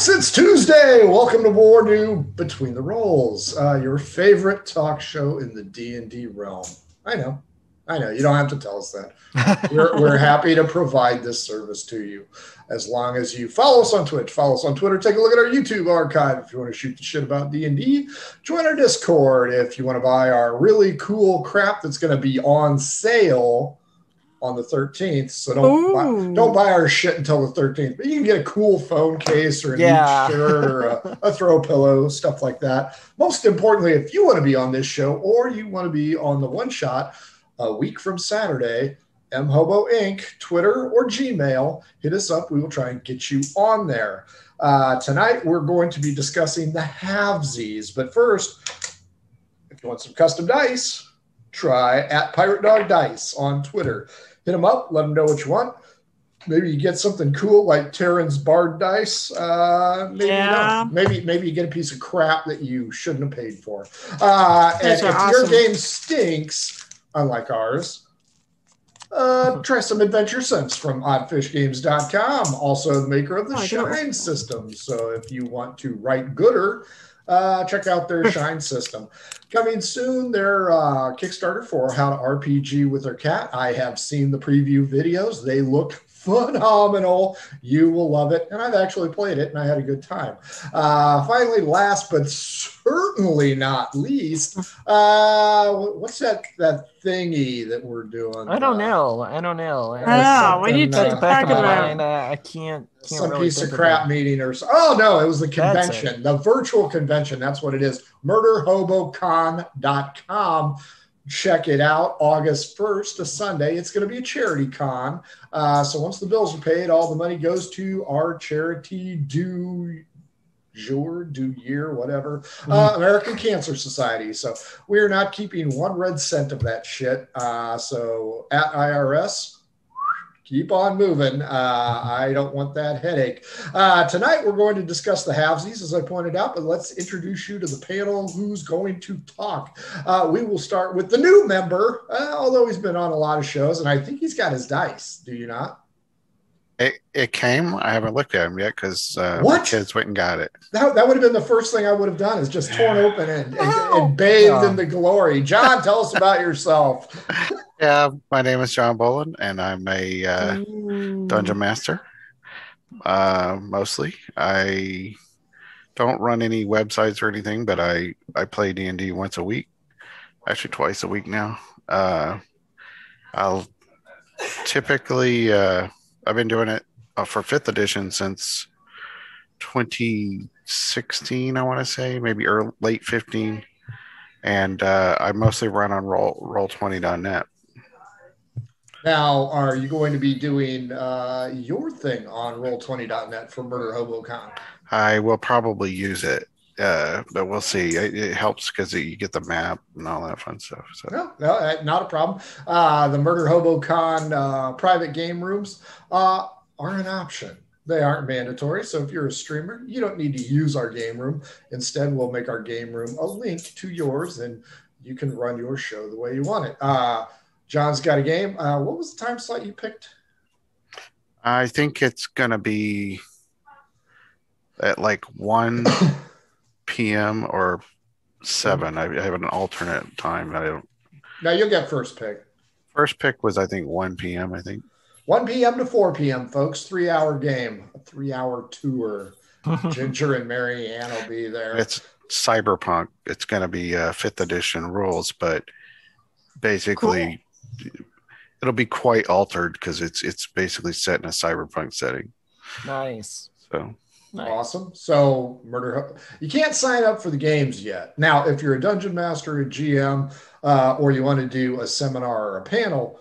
folks, it's Tuesday. Welcome to War New Between the Rolls, uh, your favorite talk show in the D and D realm. I know, I know. You don't have to tell us that. we're, we're happy to provide this service to you, as long as you follow us on Twitch, follow us on Twitter, take a look at our YouTube archive. If you want to shoot the shit about D and D, join our Discord. If you want to buy our really cool crap that's going to be on sale on the 13th. So don't buy, don't buy our shit until the 13th. But you can get a cool phone case or a Yeah. shirt or a, a throw pillow, stuff like that. Most importantly, if you want to be on this show or you want to be on the one shot a week from Saturday, M Hobo inc twitter or gmail hit us up we will try and get you on there uh, tonight we're going to be discussing the halvesies but first if you want some custom dice try at pirate dog dice on twitter hit them up let them know what you want maybe you get something cool like Terran's Bard dice. Uh, maybe Yeah. no. maybe maybe you get a piece of crap that you shouldn't have paid for. Uh, and if are your game stinks, unlike ours, uh, try some Adventure Sense from OddFishGames.com, also the maker of the Oh, Shine system. So if you want to write gooder, uh, check out their Shine system. Coming soon, their uh, Kickstarter for how to RPG with their cat. I have seen the preview videos. They look phenomenal. You will love it. And I've actually played it and I had a good time. Uh, finally, last but certainly not least, uh, what's that, that thingy that we're doing? I don't Uh, know. I don't know. I know. We need to something, At the back talk about. mind, uh, I can't. can't some really piece of crap it. meeting or so. Oh no, it was the convention, the virtual convention. That's what it is. MurderHoboCon.com. Check it out. August 1st, a Sunday. It's going to be a charity con. Uh, so once the bills are paid, all the money goes to our charity do jour, do year, whatever, uh, American Cancer Society. So we're not keeping one red cent of that shit. Uh, so at IRS, keep on moving. Uh, I don't want that headache. Uh, tonight, we're going to discuss the halvesies, as I pointed out, but let's introduce you to the panel who's going to talk. Uh, we will start with the new member, uh, although he's been on a lot of shows, and I think he's got his dice. Do you not? It, it came. I haven't looked at them yet because uh, What? my kids went and got it. That, that would have been the first thing I would have done is just torn open and, and, Wow. and bathed Yeah. in the glory. John, tell us about yourself. Yeah, my name is John Boland, and I'm a uh, dungeon master. Uh, mostly, I don't run any websites or anything, but I I play D and D once a week, actually twice a week now. Uh, I'll typically uh, I've been doing it uh, for fifth edition since 2016. I want to say maybe early, late 15, and uh, I mostly run on roll roll20.net. Now, are you going to be doing uh, your thing on Roll20.net for Murder Hobo Con? I will probably use it, uh, but we'll see. It, it helps because you get the map and all that fun stuff. So No, no, uh, not a problem. Uh, the Murder Hobo Con uh, private game rooms uh, are an option. They aren't mandatory. So if you're a streamer, you don't need to use our game room. Instead, we'll make our game room a link to yours and you can run your show the way you want it. Uh, John's got a game. Uh, what was the time slot you picked? I think it's gonna be at like one p.m. or seven. I I have an alternate time. I don't. Now you'll get first pick. First pick was I think one p.m. I think. 1 p.m. to 4 p.m., folks. Three hour game, a three hour tour. Ginger and Mary Ann will be there. It's cyberpunk. It's gonna be uh, fifth edition rules, but basically. It'll be quite altered because it's it's basically set in a cyberpunk setting. nice. So Nice. Awesome. So, Murder, you can't sign up for the games yet. Now, if you're a dungeon master, a GM, uh, or you want to do a seminar or a panel,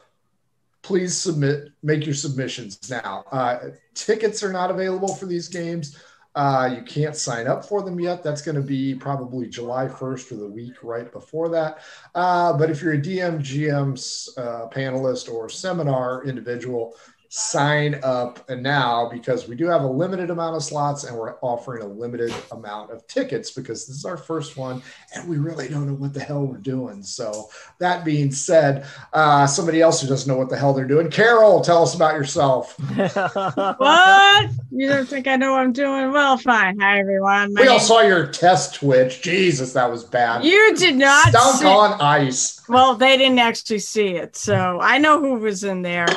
please submit, make your submissions now. Uh, tickets are not available for these games. Uh, you can't sign up for them yet. That's going to be probably July 1st or the week right before that. Uh, but if you're a DM, GM, uh, panelist, or seminar individual, sign up now because we do have a limited amount of slots and we're offering a limited amount of tickets because this is our first one and we really don't know what the hell we're doing. So, that being said, uh, somebody else who doesn't know what the hell they're doing, Carol, tell us about yourself. What? You don't think I know what I'm doing? Well, fine. Hi, everyone. My We all saw your test twitch. Jesus, that was bad. you did not. Stunk see- on ice. Well, they didn't actually see it, so I know who was in there.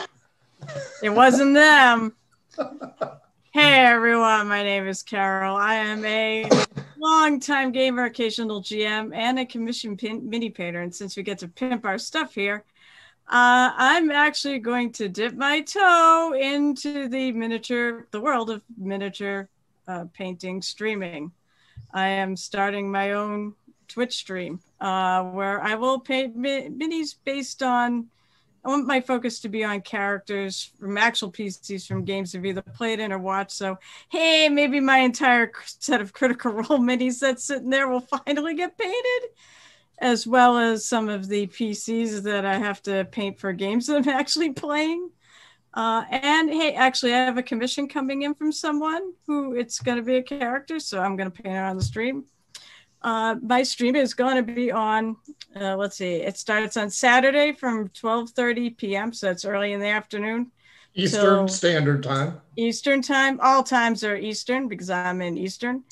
It wasn't them. Hey everyone, my name is Carol. I am a longtime gamer, occasional GM, and a commission pin- mini painter. And since we get to pimp our stuff here, uh, I'm actually going to dip my toe into the miniature, the world of miniature uh, painting streaming. I am starting my own Twitch stream uh, where I will paint mi- minis based on. I want my focus to be on characters from actual PCs from games I've either played in or watched. So, hey, maybe my entire set of Critical Role minis that's sitting there will finally get painted, as well as some of the PCs that I have to paint for games that I'm actually playing. Uh, and hey, actually, I have a commission coming in from someone who it's going to be a character, so I'm going to paint her on the stream. Uh, my stream is going to be on. Uh, let's see, it starts on Saturday from 12:30 p.m., so that's early in the afternoon. Eastern So- Standard Time. Eastern time. All times are Eastern because I'm in Eastern.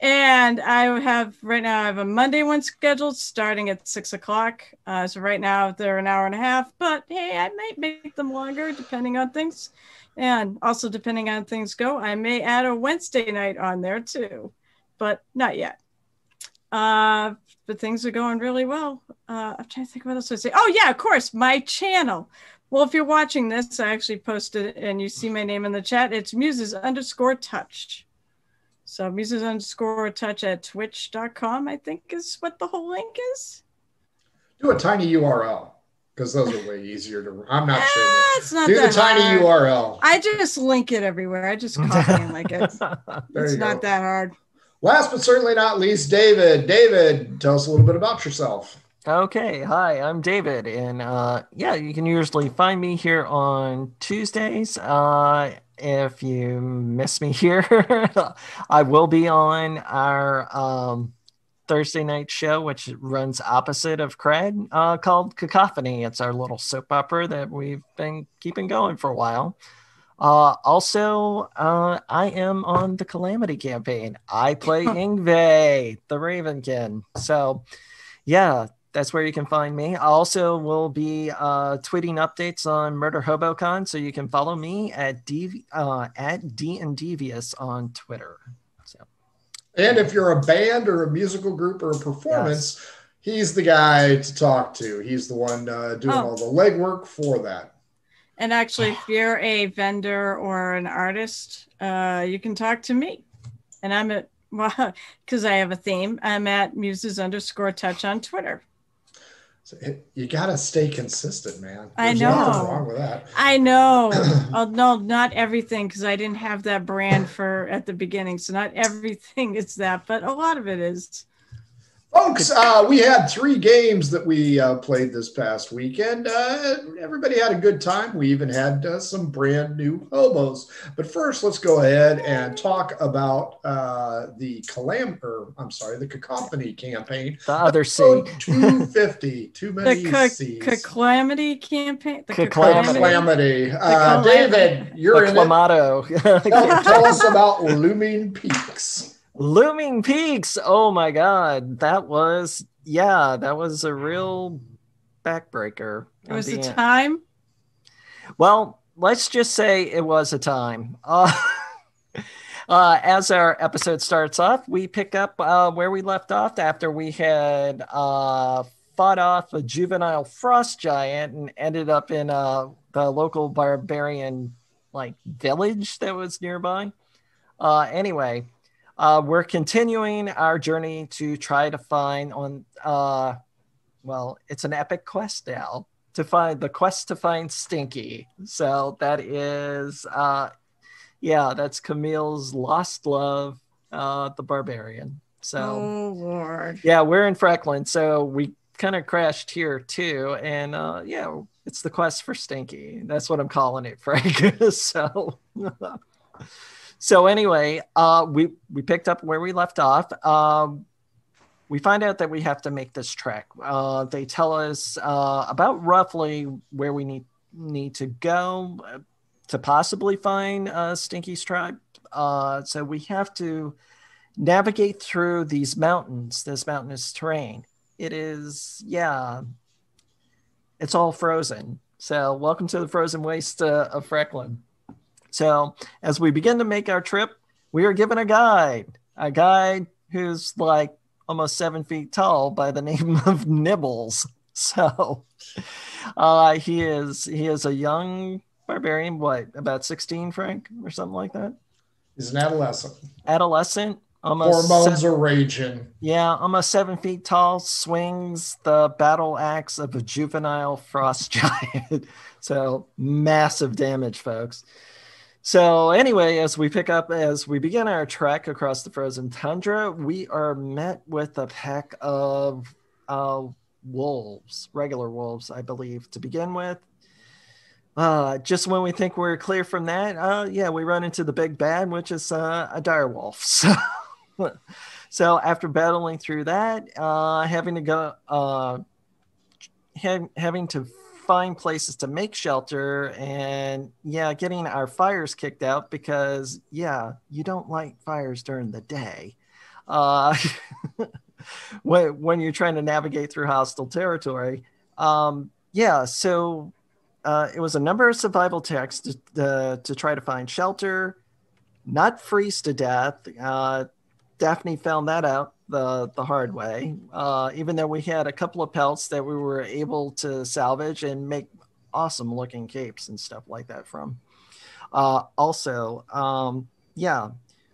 And I have right now I have a Monday one scheduled starting at six o'clock. Uh, so right now they're an hour and a half, but hey, I might make them longer depending on things. And also depending on things go, I may add a Wednesday night on there too, but not yet. Uh, but things are going really well. Uh, I'm trying to think what else to say. Oh yeah, of course, my channel. Well, if you're watching this, I actually posted it and you see my name in the chat. It's muses underscore touch. So muses underscore touch at twitch.com, I think is what the whole link is. Do a tiny URL because those are way easier to. I'm not sure. Ah, it's not Do the tiny hard. URL. I just link it everywhere. I just copy and like it. It's not that hard. Last but certainly not least, David. David, tell us a little bit about yourself. Okay, hi, I'm David, and uh, yeah, you can usually find me here on Tuesdays. Uh, if you miss me here, I will be on our um, Thursday night show, which runs opposite of Craig, uh, called Cacophony. It's our little soap opera that we've been keeping going for a while. Uh, also, uh, I am on the Calamity campaign. I play Ingve, the Ravenkin. So, yeah, that's where you can find me. I also will be uh, tweeting updates on Murder HoboCon, so you can follow me at D uh, at D and Devious on Twitter. So And if you're a band or a musical group or a performance, he's the guy to talk to. He's the one uh, doing Oh. all the legwork for that. And actually, if you're a vendor or an artist, uh, you can talk to me. And I'm at, well, because I have a theme, I'm at muses underscore touch on Twitter. So it- you got to stay consistent, man. I There's nothing know. wrong with that. I know. oh, no, not everything, because I didn't have that brand for at the beginning. So not everything is that, but a lot of it is. Folks, uh, we had three games that we uh, played this past weekend. Uh, everybody had a good time. We even had uh, some brand new hobos. But first, let's go ahead and talk about uh, the calam or I'm sorry, the cacophony campaign. the other C, Episode 250. Too The many ca- C's. calamity campaign. The Calamity. Calamity. Uh, calamity. David, you're in it. Acclamato. Tell, tell us about Looming Peaks. Looming Peaks. Oh my God, that was yeah, that was a real backbreaker. It was at the the end. time. Well, let's just say it was a time. Uh, uh, as our episode starts off, we pick up uh, where we left off after we had uh, fought off a juvenile frost giant and ended up in uh, the local barbarian like village that was nearby. Uh, anyway, uh, we're continuing our journey to try to find on. Uh, well, it's an epic quest now to find the quest to find Stinky. So that is, uh, yeah, that's Camille's lost love, uh, the barbarian. So Oh Lord. yeah, we're in Freckland, so we kind of crashed here too, and uh, yeah, it's the quest for Stinky. That's what I'm calling it, Frank. so, so anyway, uh, we we picked up where we left off. Um, we find out that we have to make this trek. Uh, they tell us uh, about roughly where we need need to go uh, to possibly find uh, Stinky's tribe. Uh, so we have to navigate through these mountains, this mountainous terrain. It is, yeah, it's all frozen. So, welcome to the frozen waste uh, of Frecklin. So, as we begin to make our trip, we are given a guide, a guide who's like almost seven feet tall by the name of Nibbles. So, uh, he is he is a young barbarian, what about sixteen, Frank, or something like that? He's an adolescent. Adolescent, almost Hormones se- are raging. yeah, almost seven feet tall, swings the battle axe of a juvenile frost giant. so massive damage, folks. So anyway, as we pick up, as we begin our trek across the frozen tundra, we are met with a pack of uh, wolves, regular wolves, I believe, to begin with. Uh, just when we think we're clear from that, uh, yeah, we run into the big bad, which is uh, a dire wolf. So, so after battling through that, uh, having to go, uh, ha- having to find places to make shelter, and yeah, getting our fires kicked out because yeah, you don't light fires during the day. Uh, when, when you're trying to navigate through hostile territory. Um, yeah, so uh, it was a number of survival texts to, uh, to try to find shelter, not freeze to death. Uh, Daphne found that out the, the hard way, uh, even though we had a couple of pelts that we were able to salvage and make awesome looking capes and stuff like that from. Uh, also, um, yeah,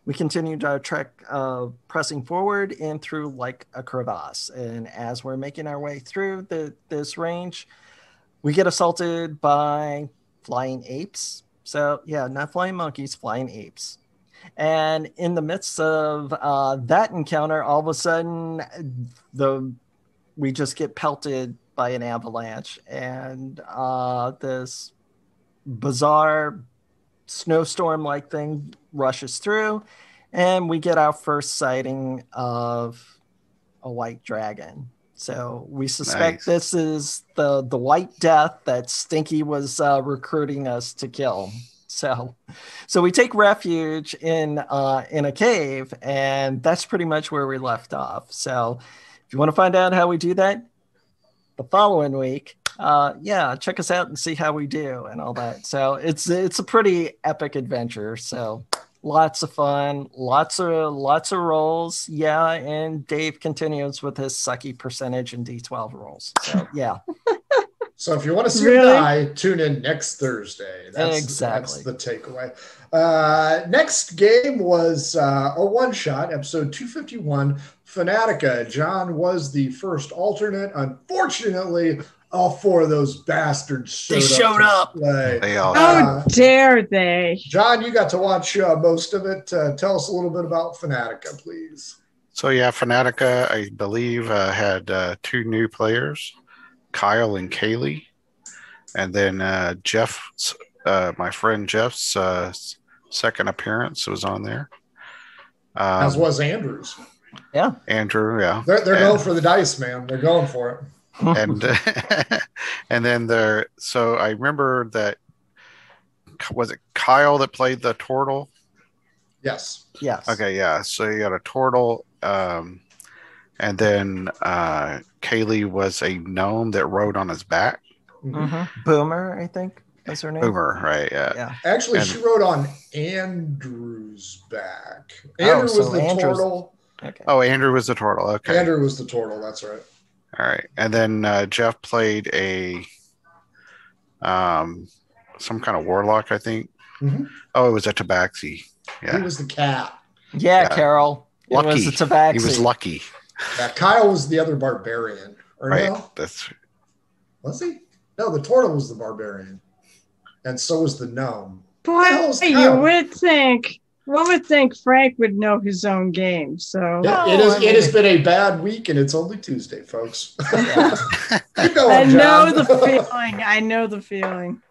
we continued our trek uh, pressing forward and through like a crevasse. And as we're making our way through the, this range, we get assaulted by flying apes. So, yeah, not flying monkeys, flying apes. And in the midst of uh, that encounter, all of a sudden, the we just get pelted by an avalanche, and uh, this bizarre snowstorm-like thing rushes through, and we get our first sighting of a white dragon. So we suspect Nice. this is the the White Death that Stinky was uh, recruiting us to kill. So, so we take refuge in uh, in a cave, and that's pretty much where we left off. So, if you want to find out how we do that, the following week, uh, yeah, check us out and see how we do and all that. So it's it's a pretty epic adventure. So lots of fun, lots of lots of rolls. Yeah, and Dave continues with his sucky percentage and D12 rolls. So yeah, So if you want to see Really? a guy, tune in next Thursday. That's, Exactly. that's the takeaway. Uh, next game was uh, a one shot, episode 251, Fanatica. John was the first alternate. Unfortunately, all four of those bastards showed They up. showed to up. Play. They all How Uh, dare they? John, you got to watch uh, most of it. Uh, tell us a little bit about Fanatica, please. So yeah, Fanatica, I believe, uh, had uh, two new players, Kyle and Kaylee, and then uh, Jeff's, uh, my friend Jeff's uh, second appearance was on there. As Um, was Andrews. Yeah, Andrew, yeah, They're, they're Yeah. going for the dice, man. They're going for it. and and then there. So I remember that was it Kyle that played the turtle. Yes. yes. Okay, yeah. So you got a turtle, um, and then uh, Kaylee was a gnome that rode on his back. Mhm. Mhm. Boomer, I think that's her name. Boomer, right? Yeah. Yeah. Actually, And- she rode on Andrew's back. Oh, Andrew was so the Andrew's- turtle. Okay. Oh, Andrew was the turtle. Okay. Andrew was the turtle. That's right. All right. And then uh, Jeff played a um some kind of warlock, I think. Mhm. Oh, it was a tabaxi. Yeah. He Yeah. was the cat. Yeah, Yeah. Carol. It was a tabaxi. He was lucky. Yeah, Kyle was the other barbarian. Or Right. no? That's Was he? No, the turtle was the barbarian. And so was the gnome. Boy, hell's you Kyle? would think One would think Frank would know his own game. So Yeah, it is. I It has been a bad week, and it's only Tuesday, folks. Yeah. Keep going, I know the feeling. I know the feeling.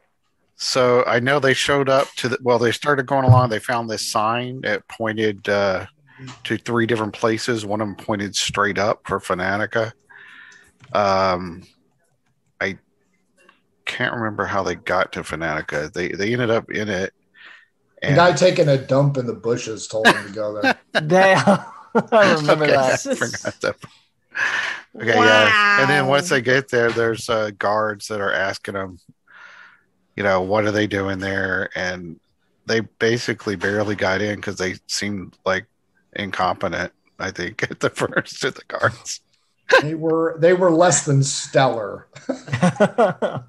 So I know they showed up to the well, they started going along. They found this sign that pointed uh, to three different places. One of them pointed straight up for Fanatica. Um, I can't remember how they got to Fanatica. They they ended up in it. The guy taking a dump in the bushes told him to go there. They, I remember Okay. that. I forgot that. Okay, yeah. And then once they get there, there's uh, guards that are asking them, you know, what are they doing there? And they basically barely got in because they seemed like incompetent. I think at the first of the guards. They were they were less than stellar.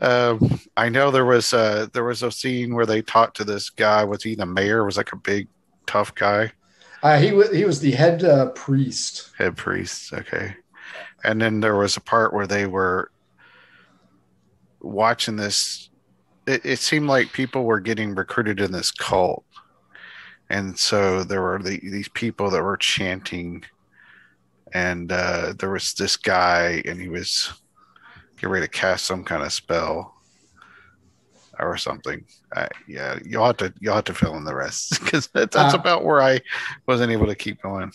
Um, I know there was uh there was a scene where they talked to this guy. Was he the mayor? Was like a big tough guy, Uh, he was he was the head uh, priest. head priest. Okay, and then there was a part where they were watching this. It, it seemed like people were getting recruited in this cult, and so there were the, these people that were chanting, and uh, there was this guy, and he was getting ready to cast some kind of spell or something. Uh, yeah, you'll have to you'll have to fill in the rest because that's Uh, about where I wasn't able to keep going.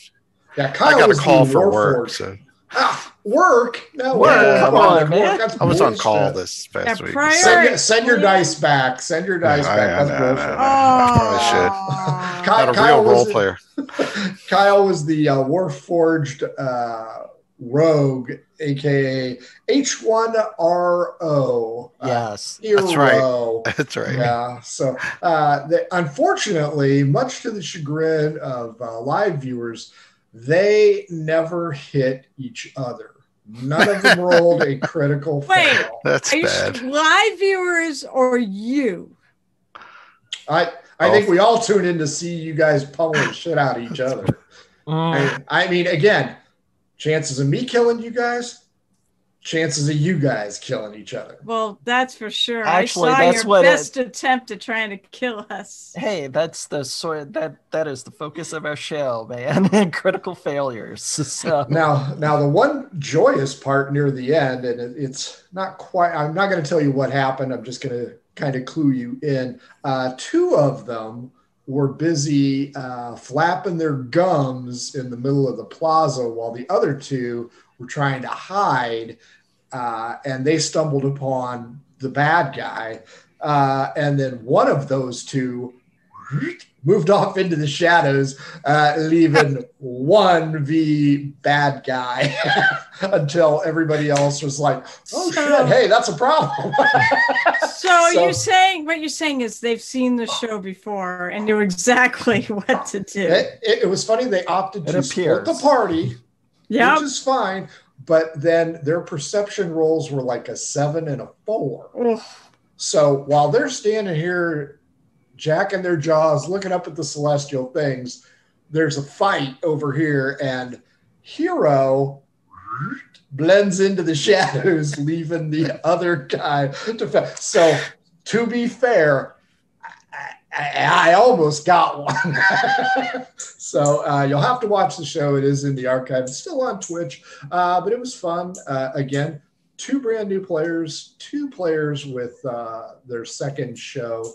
Yeah, Kyle I got a call for work, so Ah, work? No, Work, yeah, come work, on, man. That's I was on bullshit. call this past Yeah, week. prior- Send, your- send your dice back. Send your dice I- back. I That's know, I bullshit. know. I Oh. Kyle- Not a Kyle real role was- player. Kyle was the uh, Warforged uh, rogue, aka H1RO. uh, yes. That's right. That's right. Yeah. So, uh, they, unfortunately, much to the chagrin of uh, live viewers, they never hit each other. None of them rolled a critical Wait. fail. That's Are you bad. live viewers or you? I I think we all tune in to see you guys pummel the shit out of each other. Mm. I, I mean, again, chances of me killing you guys, chances of you guys killing each other. Well, that's for sure. Actually, I saw that's your what it- best attempt at trying to kill us. Hey, that's the sort that that is the focus of our show, man. Critical failures. So Now, now the one joyous part near the end, and it, it's not quite. I'm not going to tell you what happened. I'm just going to kind of clue you in. Uh, two of them were busy uh, flapping their gums in the middle of the plaza, while the other two were trying to hide, uh, and they stumbled upon the bad guy. Uh, and then one of those two moved off into the shadows, uh, leaving one v bad guy until everybody else was like, "Oh So- shit! Hey, that's a problem." So, So- you're saying what you're saying is they've seen the show before and knew exactly what to do. it, it- it was funny they opted It to split the party, Yep. which is fine, but then their perception rolls were like a seven and a four. Ugh. So while they're standing here, jacking their jaws, looking up at the celestial things, there's a fight over here, and Hero blends into the shadows, leaving the other guy to. Fa- so, to be fair, I, almost got one. so uh, you'll have to watch the show. It is in the archive. It's still on Twitch, uh, but it was fun. Uh, again, two brand new players, two players with uh, their second show.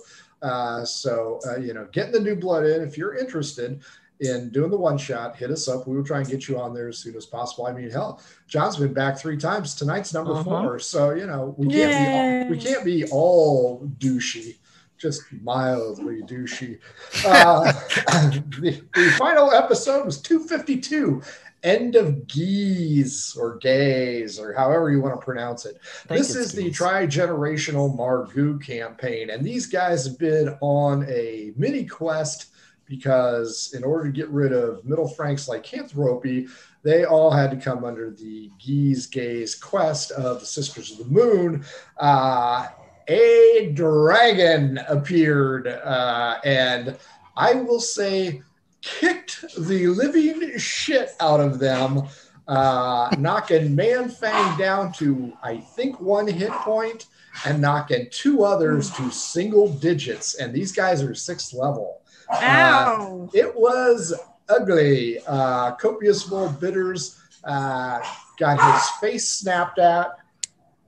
Uh, so, uh, you know, getting the new blood in. If you're interested in doing the one shot, hit us up. We will try and get you on there as soon as possible. I mean, hell, John's been back three times. Tonight's number Uh-huh. four. So, you know, we can't be all, we can't be all douchey, just mildly douchey. Uh, the, the final episode was 252. End of Geese or Gaze or however you want to pronounce it. This is the Geese. tri-generational Margoo campaign, and these guys have been on a mini quest because in order to get rid of Middle Frank's lycanthropy, they all had to come under the Geese Gaze quest of the Sisters of the Moon. Uh, a dragon appeared, uh, and I will say kicked the living shit out of them uh, knocking Man Fang down to, I think, one hit point and knocking two others to single digits. And these guys are sixth level. Ow. Uh, it was ugly. Uh, copious full bitters. Uh, got his face snapped at,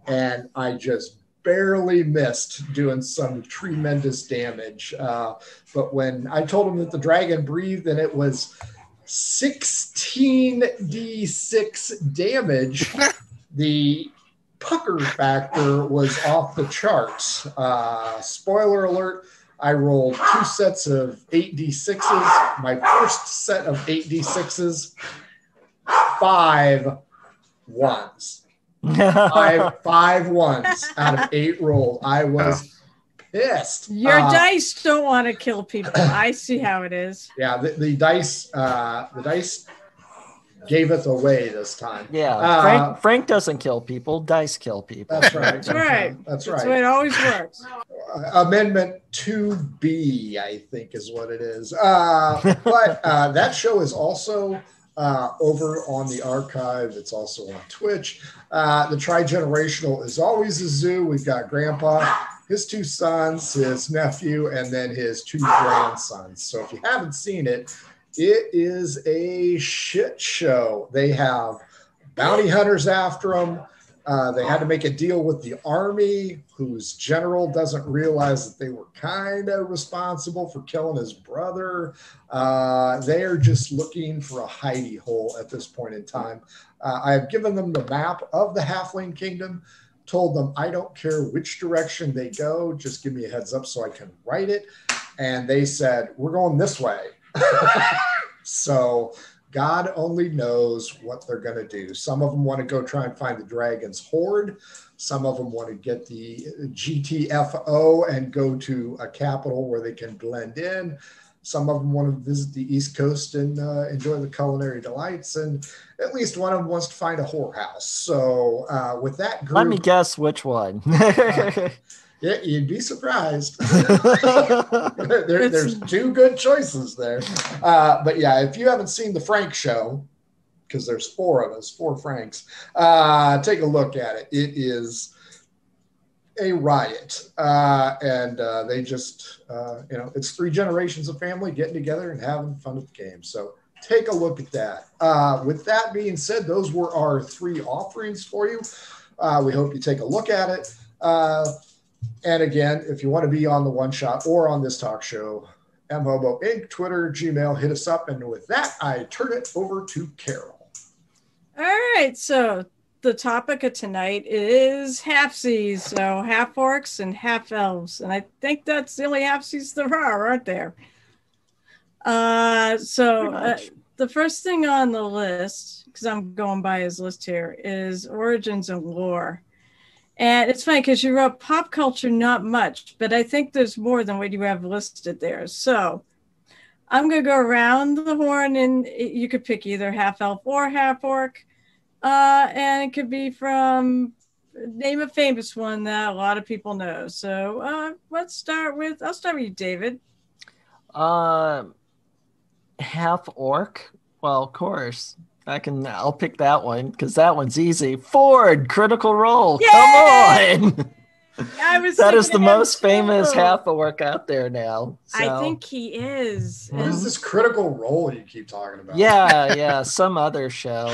and I just barely missed doing some tremendous damage. Uh, but when I told him that the dragon breathed and it was 16d6 damage, the pucker factor was off the charts. Uh, spoiler alert. I rolled two sets of 8d6s. My first set of 8d6s, five ones. Five, five ones out of eight rolled. I was pissed. Your Uh, dice don't want to kill people. I see how it is. Yeah, the, the dice, uh, the dice gave us away this time. yeah, Uh, Frank Frank doesn't kill people. Dice kill people. That's right. That's right. That's That's the right. way it always works. Uh, amendment 2B, I think is what it is. Uh, but uh, that show is also uh, over on the archive. It's also on Twitch. Uh, the tri generational is always a zoo. We've got grandpa, his two sons, his nephew, and then his two grandsons. So if you haven't seen it, it is a shit show. They have bounty hunters after them. Uh, they had to make a deal with the army, whose general doesn't realize that they were kind of responsible for killing his brother. Uh, they are just looking for a hidey hole at this point in time. Uh, I have given them the map of the Halfling Kingdom, told them I don't care which direction they go, just give me a heads up so I can write it. And they said, We're going this way. so God only knows what they're going to do. Some of them want to go try and find the dragon's hoard. Some of them want to get the GTFO and go to a capital where they can blend in. Some of them want to visit the East Coast and uh, enjoy the culinary delights. And at least one of them wants to find a whorehouse. So, uh, with that group, Let me guess which one. yeah, you'd be surprised. there, there's two good choices there. Uh, but yeah, if you haven't seen the Frank show, because there's four of us, four Franks, uh, take a look at it. It is a riot. Uh, and uh, they just, uh, you know, it's three generations of family getting together and having fun at the game. So take a look at that. Uh, with that being said, those were our three offerings for you. Uh, we hope you take a look at it. And again, if you want to be on the one shot or on this talk show, mhobo Inc., Twitter, Gmail, hit us up. And with that, I turn it over to Carol. All right, so the topic of tonight is halfsies, so half orcs and half elves, and I think that's the only halfsies there are, aren't there? Uh, so uh, the first thing on the list, because I'm going by his list here, is origins and lore. And it's funny because you wrote pop culture, not much, but I think there's more than what you have listed there. So I'm going to go around the horn and you could pick either half elf or half orc. Uh, and it could be from name a famous one that a lot of people know. So uh, let's start with, I'll start with you, David. Uh, half orc. Well, of course, I can. I'll pick that one because that one's easy. Fjord, critical role. Yay! Come on. I was that is the thinking of him most famous too. half orc out there now. I think he is. What is this critical role you keep talking about? Yeah, yeah. Some other show.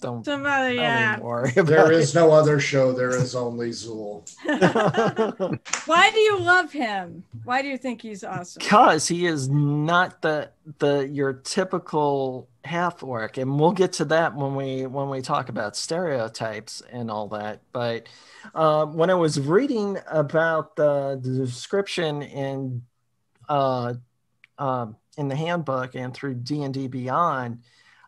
Don't, Somebody, don't yeah. even worry about There no other show. There is only Zool. Why do you love him? Why do you think he's awesome? because he is not the the your typical half orc and we'll get to that when we when we talk about stereotypes and all that but uh, when i was reading about the, the description in uh, um in the handbook and through d&d beyond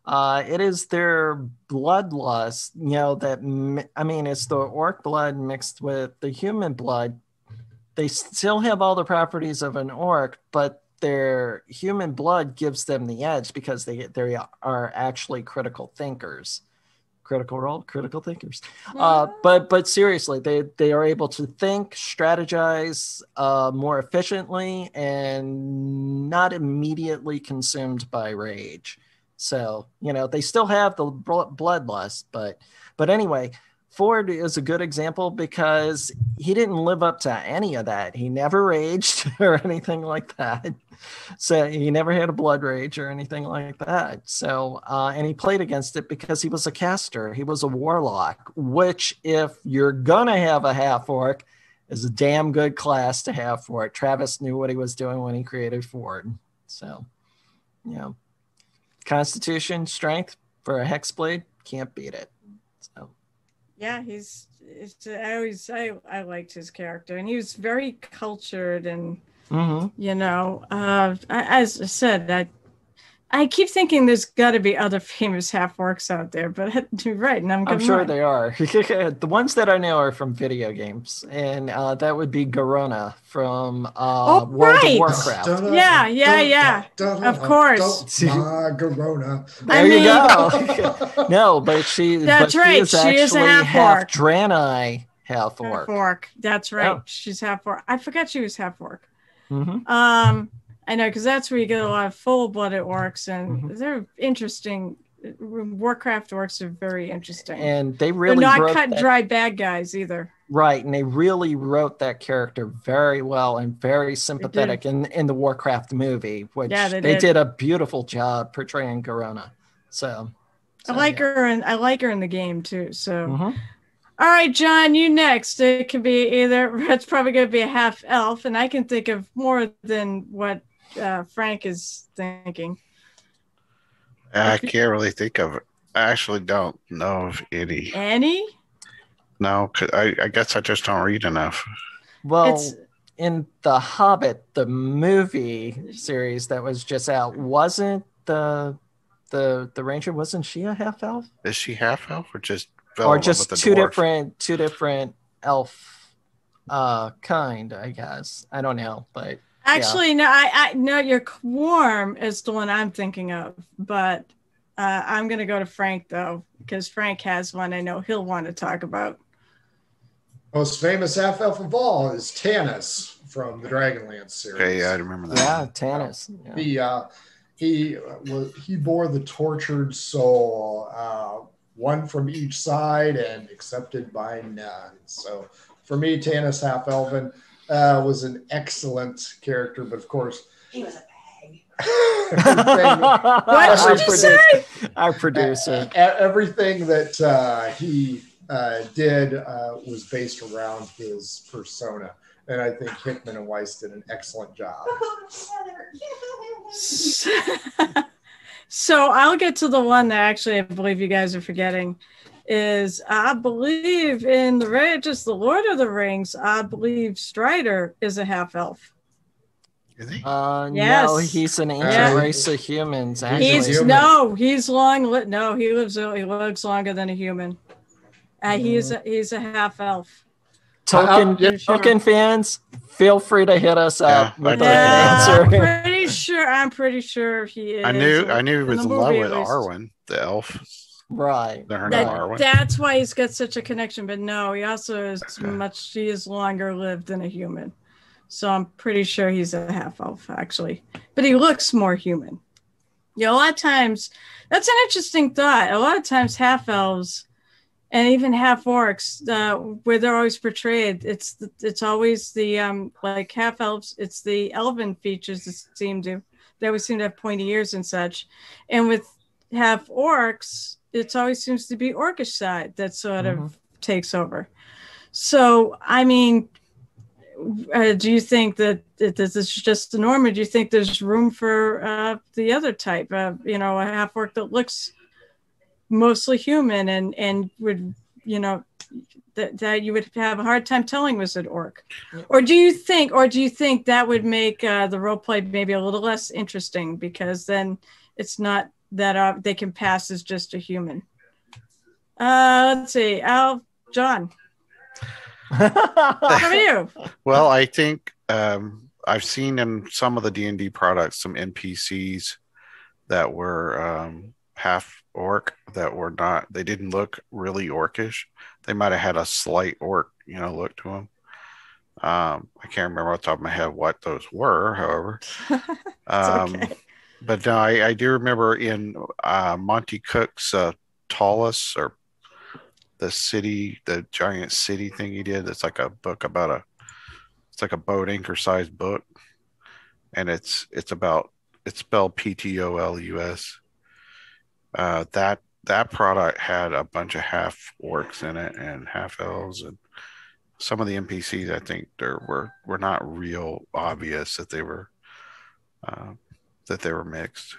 uh, it is their bloodlust you know that i mean it's the orc blood mixed with the human blood. They still have all the properties of an orc, but their human blood gives them the edge because they they are actually critical thinkers. Critical role, critical thinkers. Uh, but but seriously, they they are able to think, strategize uh, more efficiently, and not immediately consumed by rage. So you know they still have the bl- bloodlust, but but anyway, Fjord is a good example because he didn't live up to any of that. He never raged or anything like that. So he never had a blood rage or anything like that. So, uh, and he played against it because he was a caster. He was a warlock, which, if you're going to have a half orc, is a damn good class to have for it. Travis knew what he was doing when he created Fjord. So, you know, constitution, strength for a hexblade, can't beat it. So, yeah, he's. It's, I always I I liked his character, and he was very cultured and mhm. you know uh I, as i said i i keep thinking there's got to be other famous half orcs out there but you're right and i'm, I'm sure mind. they are. the ones that I know are from video games, and uh, that would be Garona from uh, Oh, World right. of Warcraft. Yeah, yeah, yeah. Of course. My Corona. There I you mean- go. no, but she. That's but she right, Is she is a actually half half. Draenei, half half orc. orc that's right Yeah. she's half orc i forgot she was half orc Mhm. um i know because that's where you get a lot of full-blooded orcs and Mhm. they're interesting warcraft orcs are very interesting And they really they're not cut and that- dry bad guys either right, and they really wrote that character very well and very sympathetic in in the Warcraft movie, which Yeah, they they did. did a beautiful job portraying Garona. So, I like yeah. her and I like her in the game too. So, Mhm. all right, John, you next. It could be either it's probably going to be a half elf, and I can think of more than what uh, Frank is thinking. I can't really think of it. I actually don't know of any. Annie, No, 'cause I, I guess I just don't read enough. Well, it's in the Hobbit, the movie series that was just out, wasn't the the the ranger wasn't she a half elf Is she half elf or just fell or just two dwarf? different two different elf uh kind? I guess I don't know, but actually no. I, I no, your Quorm is the one I'm thinking of, but uh, I'm going to go to Frank though because Frank has one I know he'll want to talk about. Most famous half elf of all is Tanis from the Dragonlance series. Okay, yeah, I remember that. yeah, Tanis. Yeah. He uh, he was he bore the tortured soul, uh, one from each side and accepted by none. So for me, Tanis Half Elven uh, was an excellent character, but of course, He was a pig. everything, What did you produ- say? Our producer. e- everything that uh, he uh, did uh, was based around his persona. And I think Hickman and Weis did an excellent job. so I'll get to the one that actually I believe you guys are forgetting. Is I believe in the ra- just the Lord of the Rings. I believe Strider is a half elf. Is he? Uh, No, Yes. he's an ancient Yeah. race of humans. He's Actually, He's human. no, he's long. Li- no, he lives. He lives longer than a human. Uh, he's a, he's a half elf. Tolkien, Uh, yeah, Tolkien fans, feel free to hit us up Yeah, I with the thought- Yeah, I'm answer. pretty sure. I'm pretty sure he is. I knew I knew he was the in love with. Arwen, the elf. Right. The her That, that's why he's got such a connection. But no, he also is Okay. much. He is longer lived than a human, so I'm pretty sure he's a half elf actually. But he looks more human. You know, a lot of times that's an interesting thought. A lot of times half elves and even half orcs, uh, where they're always portrayed, it's the, it's always the um like half elves. It's the elven features that seem to they always seem to have pointy ears and such, and with half orcs, it always seems to be orcish side that sort Mhm. of takes over. So, I mean, uh, do you think that, that this is just the norm, or do you think there's room for uh, the other type? Uh, you know, a half orc that looks mostly human and and would you know that that you would have a hard time telling was an orc, or do you think, or do you think that would make uh, the role play maybe a little less interesting because then it's not that uh, they can pass as just a human. Uh, let's see, Al, John, how are you? Well, I think um, I've seen in some of the D and D products some NPCs that were um, half orc that were not. They didn't look really orcish. They might have had a slight orc, you know, look to them. Um, I can't remember off the top of my head what those were. However, um, okay. But no, I, I do remember in uh, Monte Cook's uh, Ptolus or the city, the giant city thing he did. It's like a book about a, it's like a boat anchor sized book, and it's it's about it's spelled P T O L U S. Uh, that that product had a bunch of half orcs in it and half elves and some of the NPCs. I think there were were not real obvious that they were uh, that they were mixed.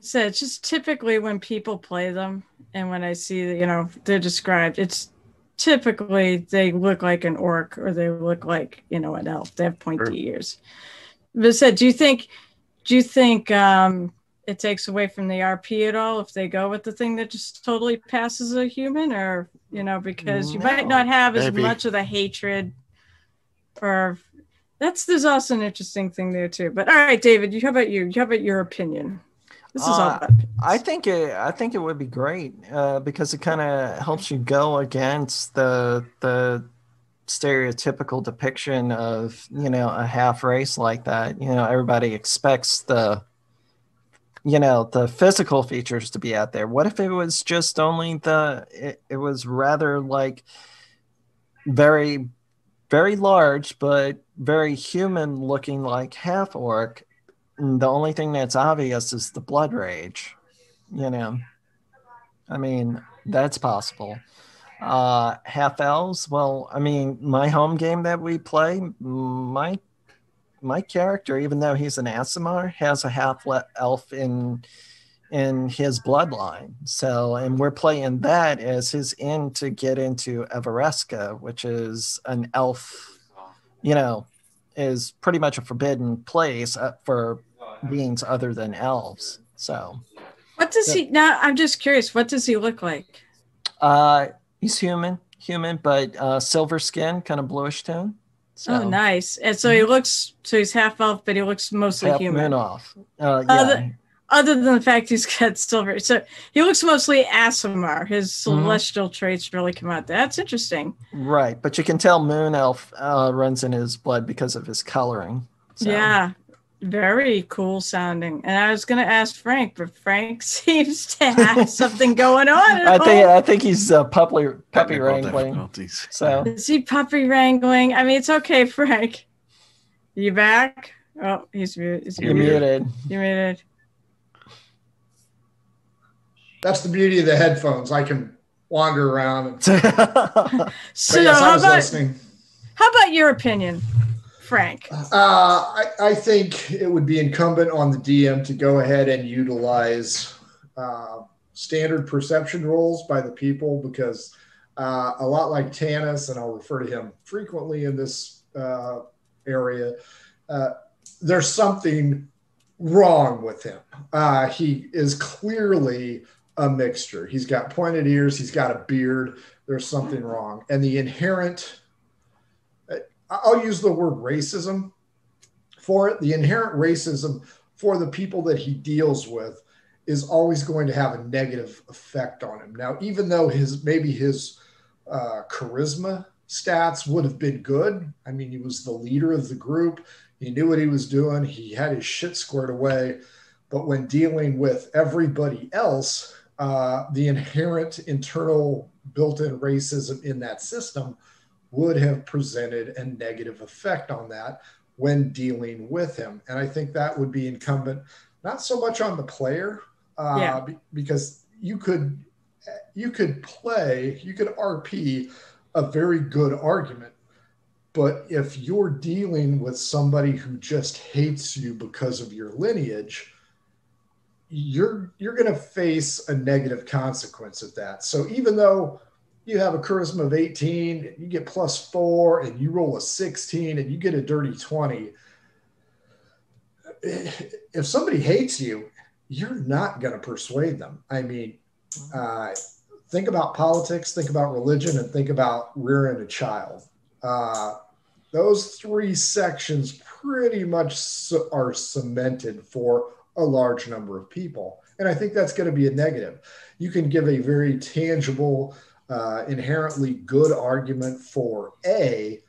So it's just typically when people play them, and when I see that you know they're described, it's typically they look like an orc or they look like you know an elf. They have pointy Sure. ears. But said, do you think? Do you think um, it takes away from the RP at all if they go with the thing that just totally passes a human, or you know because you might not have as maybe. much of the hatred, or that's there's also an interesting thing there too. But all right, David, you how about you? How about your opinion? This is all Uh, about. I think it. I think it would be great uh, because it kind of helps you go against the the stereotypical depiction of you know a half race like that. You know, everybody expects the you know the physical features to be out there. What if it was just only the? It, it was rather like very very large but very human looking like half orc the only thing that's obvious is the blood rage you know? I mean that's possible. Uh half elves well i mean my home game that we play my my character even though he's an aasimar has a half elf in in his bloodline. So and we're playing that as his in to get into Evereska which is an elf you know is pretty much a forbidden place uh, for beings other than elves. So What does he now? I'm just curious. What does he look like? uh, he's human, human, but uh, silver skin, kind of bluish tone. So Oh, nice. And so he looks. So he's half elf, but he looks mostly half human. moon off. Uh, Oh, yeah, the- Other than the fact he's got silver, so he looks mostly Aasimar. His Mm-hmm. celestial traits really come out. That's interesting. right. But you can tell moon elf uh, runs in his blood because of his coloring. So. Yeah, very cool sounding. And I was going to ask Frank, but Frank seems to have something going on. I think home. I think he's uh, puppy puppy wrangling. So Is he puppy wrangling? I mean, it's okay, Frank. You back? Oh, he's muted. You're muted? muted. You muted. That's the beauty of the headphones. I can wander around. And, So, but yes, I how was about listening. how about your opinion, Frank? Uh, I, I think it would be incumbent on the DM to go ahead and utilize uh, standard perception rules by the people because uh, a lot like Tanis, and I'll refer to him frequently in this uh, area, uh, there's something wrong with him. Uh, he is clearly a mixture. He's got pointed ears, he's got a beard. There's something wrong. And the inherent I'll use the word racism for it. The inherent racism for the people that he deals with is always going to have a negative effect on him. Now, even though his maybe his uh, charisma stats would have been good, I mean, he was the leader of the group. He knew what he was doing. He had his shit squared away. But when dealing with everybody else, uh, the inherent internal built-in racism in that system would have presented a negative effect on that when dealing with him. And I think that would be incumbent not so much on the player, uh, Yeah. be- because you could you could play, you could RP a very good argument. But if you're dealing with somebody who just hates you because of your lineage, you're you're going to face a negative consequence of that. So even though you have a charisma of 18, you get plus four, and you roll a 16 and you get a dirty 20. If somebody hates you, you're not going to persuade them. I mean, uh, think about politics, think about religion, and think about rearing a child. Uh, those three sections pretty much are cemented for a large number of people. And I think that's going to be a negative. You can give a very tangible, uh, inherently good argument for A,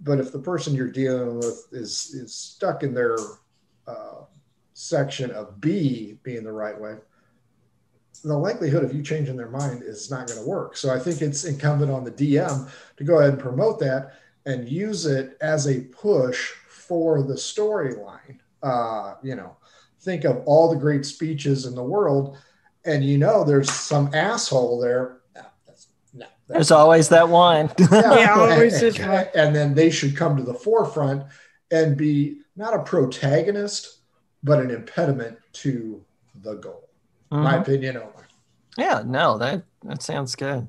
but if the person you're dealing with is is stuck in their uh, section of B being the right way, the likelihood of you changing their mind is not going to work. So I think it's incumbent on the DM to go ahead and promote that and use it as a push for the storyline. Uh, you know, think of all the great speeches in the world, and you know there's some asshole there. No, that's, no, that's There's always that one. Yeah, always and, is one. and then they should come to the forefront and be not a protagonist, but an impediment to the goal. My Mhm. opinion only. Yeah, no, that that sounds good.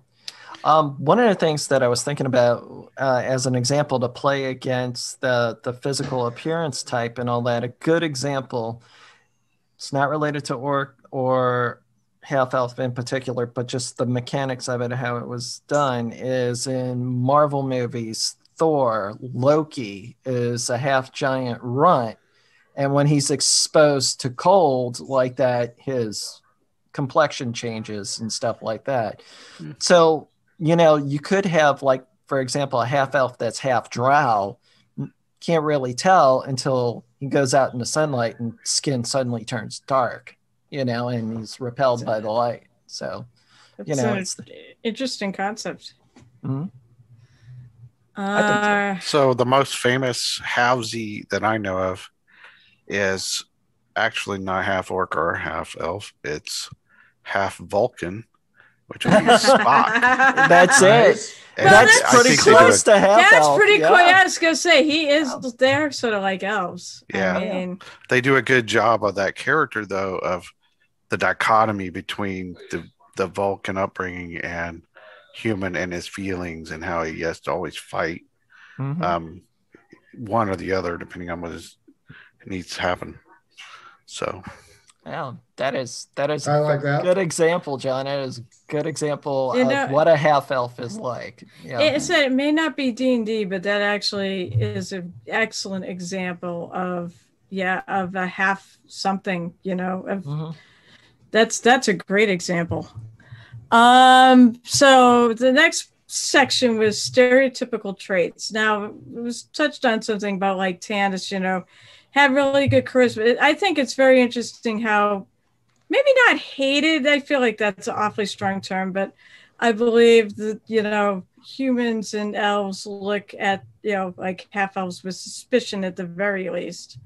Um, one of the things that I was thinking about uh, as an example to play against the the physical appearance type and all that, a good example. It's not related to orc or half elf in particular, but just the mechanics of it, how it was done, is in Marvel movies. Thor, Loki is a half giant runt, and when he's exposed to cold like that, his complexion changes and stuff like that. Hmm. So, you know, you could have like, for example, a half elf that's half drow, can't really tell until he goes out in the sunlight and skin suddenly turns dark, you know, and he's repelled by the light. So, It's you know, an it's interesting concept. Mhm. Uh, So the most famous halvesy that I know of is actually not half orc or half elf. It's half Vulcan, which would be Spock. that's it. Nice. Well, that's that's pretty think they do close a- to half That's elf. pretty yeah. cool. Yeah, I was gonna say he is. They're sort of like elves. Yeah. I mean, They do a good job of that character, though, of the dichotomy between the the Vulcan upbringing and human and his feelings and how he has to always fight Mhm. um, one or the other, depending on what is, needs to happen. So Yeah, that is that is I a like that. good example, John. That is a good example You of know- what a half elf is like. Yeah. it said it may not be D and D, but that actually is an excellent example of yeah of a half something. You know, of Mhm. that's that's a great example. Um, so the next section was stereotypical traits. Now it was touched on something about like Tanis, you know, had really good charisma. I think it's very interesting how maybe not hated. I feel like that's an awfully strong term, but I believe that you know humans and elves look at you know like half elves with suspicion at the very least,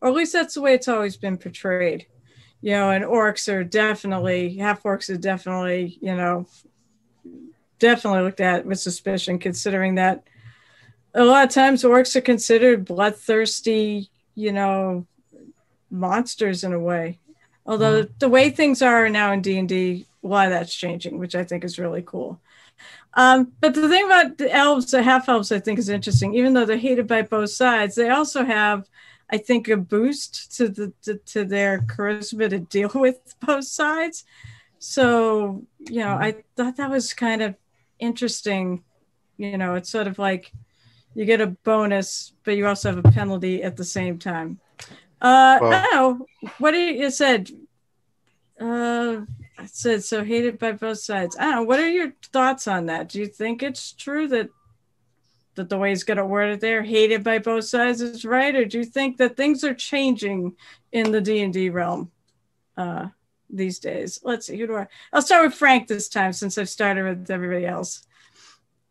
or at least that's the way it's always been portrayed you know, and orcs are definitely half orcs are definitely, you know, definitely looked at with suspicion, considering that a lot of times orcs are considered bloodthirsty, you know, monsters in a way. Although the way things are now in D and D, why that's changing, which I think is really cool. Um, but the thing about the elves, the half elves, I think is interesting. Even though they're hated by both sides, they also have I think a boost to the to, to their charisma to deal with both sides. So you know, I thought that was kind of interesting. You know, it's sort of like you get a bonus, but you also have a penalty at the same time. Uh, Well- I. What did you said? Uh, I said so hated by both sides. I don't know. What are your thoughts on that? Do you think it's true that that the way he's going to word it there, hated by both sides, is right, or do you think that things are changing in the D and D realm uh, these days? Let's see. Who do I? I'll start with Frank this time, since I've started with everybody else.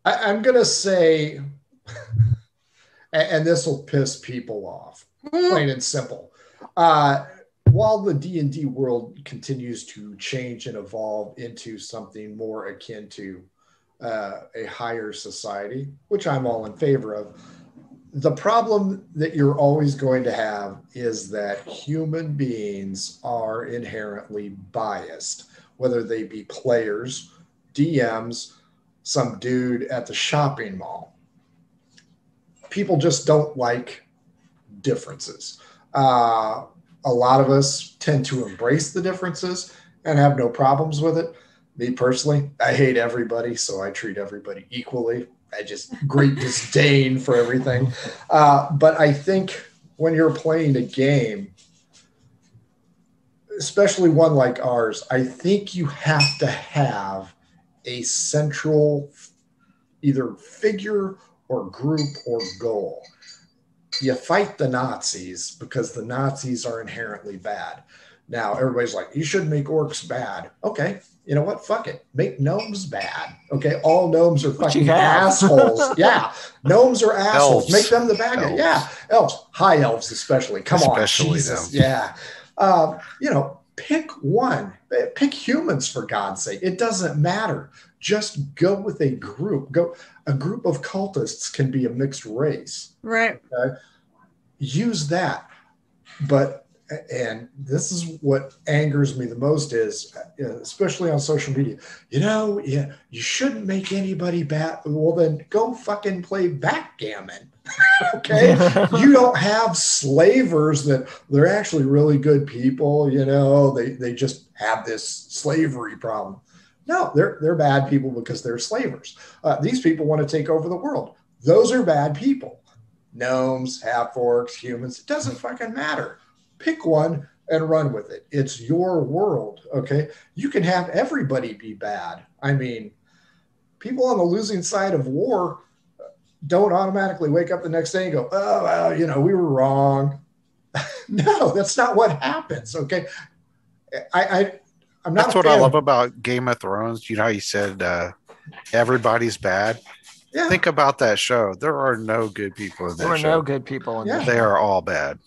I, I'm gonna say, and, and this will piss people off, plain and simple. Uh, while the D and D world continues to change and evolve into something more akin to uh, a higher society, which I'm all in favor of, the problem that you're always going to have is that human beings are inherently biased, whether they be players, DMs, some dude at the shopping mall. People just don't like differences. Uh, a lot of us tend to embrace the differences and have no problems with it. Me personally, I hate everybody, so I treat everybody equally. I just great disdain for everything. Uh, but I think when you're playing a game, especially one like ours, I think you have to have a central either figure or group or goal. You fight the Nazis because the Nazis are inherently bad. Now everybody's like, you shouldn't make orcs bad. Okay, you know what? Fuck it. Make gnomes bad. Okay, all gnomes are fucking assholes. yeah, gnomes are assholes. Elves. Make them the bad guy. Elves. Yeah, elves, high elves especially. Come Especially on, Jesus. them. Yeah, uh, you know, pick one. Pick humans for God's sake. It doesn't matter. Just go with a group. Go. A group of cultists can be a mixed race. Right. use that. But and this is what angers me the most is uh, especially on social media. You know yeah you shouldn't make anybody bad well then go fucking play backgammon. Okay? You don't have slavers that they're actually really good people you know? They they just have this slavery problem no they're they're bad people because they're slavers uh, these people want to take over the world those are bad people gnomes, half orcs, humans. It doesn't fucking matter. Pick one and run with it. It's your world. Okay. You can have everybody be bad. I mean, people on the losing side of war don't automatically wake up the next day and go, oh, well, you know, we were wrong. no, that's not what happens. Okay. I, I I'm not That's a what I love about Game of Thrones. You know how you said uh, everybody's bad? Yeah. Think about that show. There are no good people in that There are show. no good people in Yeah. there. They are all bad.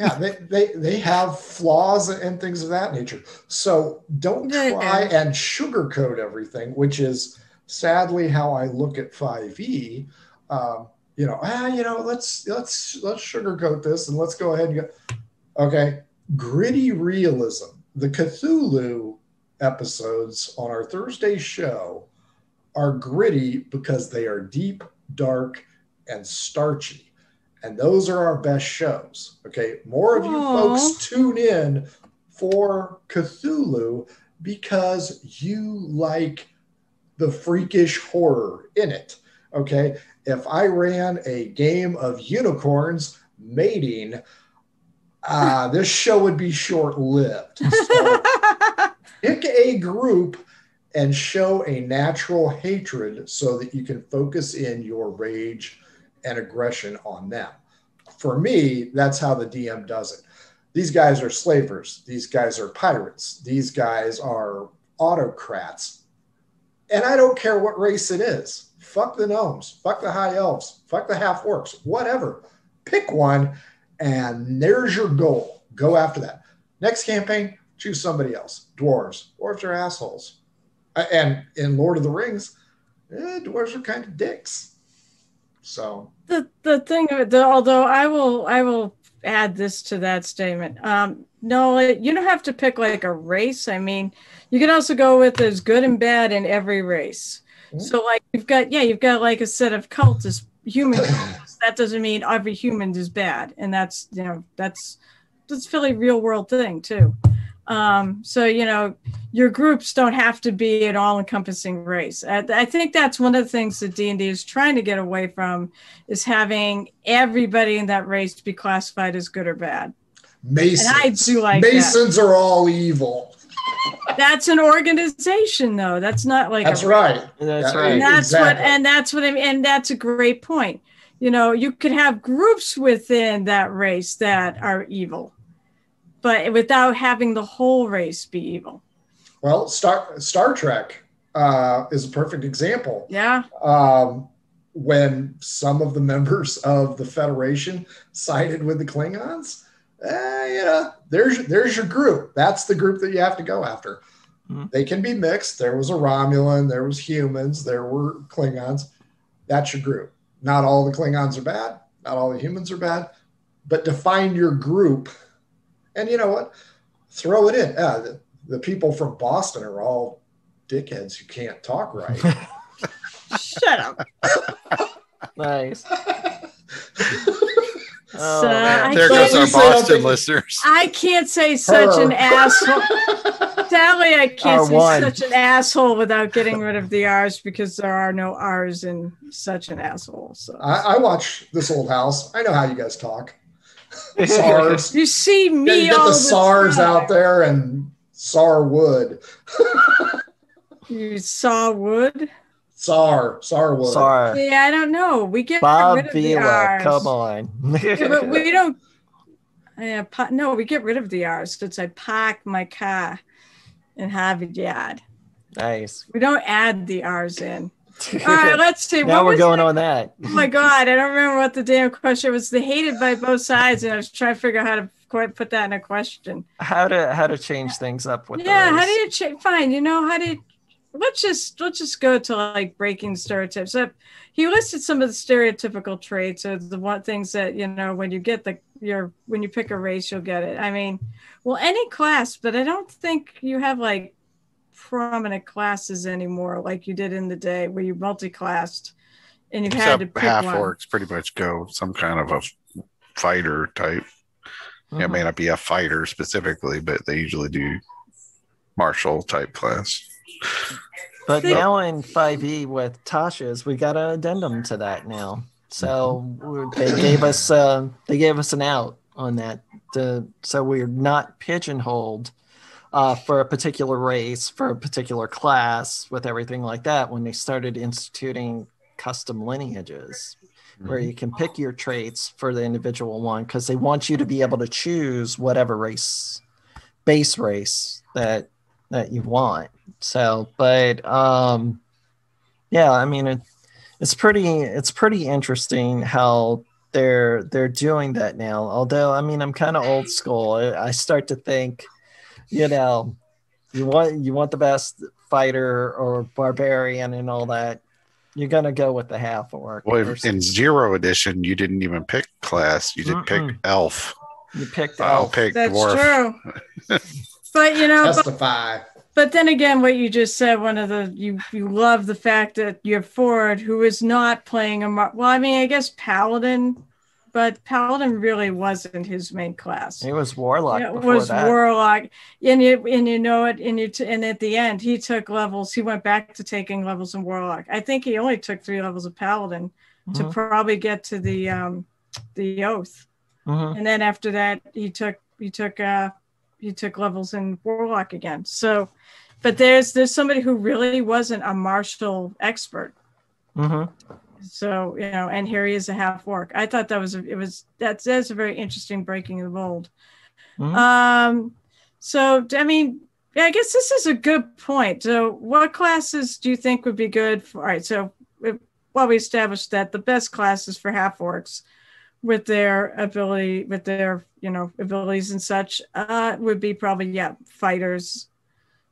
yeah they, they they have flaws and things of that nature so don't try and sugarcoat everything which is sadly how i look at 5e um, you know ah you know let's let's let's sugarcoat this and let's go ahead and go okay gritty realism the cthulhu episodes on our thursday show are gritty because they are deep dark and starchy and those are our best shows. Okay, more of you folks tune in for Cthulhu because you like the freakish horror in it. Okay, if I ran a game of unicorns mating, uh, this show would be short lived. So pick a group and show a natural hatred so that you can focus in your rage and aggression on them. For me, that's how the DM does it. These guys are slavers. These guys are pirates. These guys are autocrats. And I don't care what race it is. Fuck the gnomes. Fuck the high elves. Fuck the half orcs. Whatever. Pick one, and there's your goal. Go after that. Next campaign, choose somebody else. Dwarves. Dwarves are assholes. And in Lord of the Rings, eh, dwarves are kind of dicks. So the the thing the, although I will I will add this to that statement. Um, no, you don't have to pick like a race. I mean, you can also go with there's good and bad in every race. Mhm. So like you've got yeah, you've got like a set of cultists, human. cultists. that doesn't mean every human is bad, and that's you know that's that's a fairly real world thing too. Um, so you know your groups don't have to be an all-encompassing race. I, I think that's one of the things that D and D is trying to get away from is having everybody in that race be classified as good or bad. Masons. And I do like that. Are all evil. That's an organization, though. That's not like That's a right. That's right. and that's what and that's what I mean, and that's a great point. You know, you could have groups within that race that are evil, but without having the whole race be evil. Well, Star Star Trek uh, is a perfect example. Yeah. Um, when some of the members of the Federation sided with the Klingons, eh, you know, there's there's your group. That's the group that you have to go after. Mhm. They can be mixed. There was a Romulan, there was humans, there were Klingons. That's your group. Not all the Klingons are bad. Not all the humans are bad. But define your group, and you know what? Throw it in. Uh, the, the people from Boston are all dickheads who can't talk right. Shut up. Nice. Oh, So, man. There goes our Boston listeners. I can't say such Her. an asshole. Sadly, I can't Our say such an asshole without getting rid of the R's because there are no R's in such an asshole. So I, I watch this old house. I know how you guys talk. SARS. you see me you get all the the SARS time. out there and SAR wood. You saw wood. SAR, SAR wood. Sorry. Yeah, I don't know. We get Bob rid of the R's. come on. Yeah, but we don't. Yeah, pa- no, we get rid of the R's. It's I park my car in Harvard Yard. Nice. We don't add the R's in. All right, let's see. now What we're going it? on that. Oh my god, I don't remember what the damn question was. They hated by both sides, and I was trying to figure out how to quite put that in a question. How to how to change things up with yeah, the how do you change? Fine, you know how do you? Let's just let's just go to like breaking stereotypes. So he listed some of the stereotypical traits or the one things that you know when you get the your when you pick a race you'll get it. I mean, well any class, but I don't think you have like prominent classes anymore like you did in the day where you multi-classed and you had to pick half one. orcs pretty much go some kind of a fighter type. Mhm. It may not be a fighter specifically, but they usually do martial type class. But See- now in 5e with Tasha's, we got an addendum to that now. So they gave us uh, they gave us an out on that. To, so we're not pigeonholed uh, for a particular race, for a particular class, with everything like that. When they started instituting custom lineages, where you can pick your traits for the individual one, because they want you to be able to choose whatever race, base race that that you want. So, but um, yeah, I mean, it, it's pretty it's pretty interesting how they're they're doing that now. Although, I mean, I'm kind of old school. I, I start to think, you know, you want you want the best fighter or barbarian and all that. You're gonna go with the half orc. Well, or in zero edition, you didn't even pick class; you did pick Mm-mm. elf. you picked I'll elf. pick That's dwarf. true. but you know, but, Testify. but then again, what you just said, one of the you you love the fact that you have Fjord, who is not playing a mar- well. I mean, I guess Paladin, but Paladin really wasn't his main class. It was warlock. it was that. Warlock, and you and you know it, and you t- and at the end, he took levels. He went back to taking levels in Warlock. I think he only took three levels of Paladin to Mhm, probably get to the um the Oath mhm. and then after that he took he took uh he took levels in warlock again so but there's there's somebody who really wasn't a martial expert Mhm. So you know and here he is a half orc. I thought that was a, it was that's that's a very interesting breaking of the mold. Mhm. um so i mean yeah i guess this is a good point. So what classes do you think would be good for all right so well we established that the best classes for half orcs with their ability with their you know abilities and such uh would be probably yeah fighters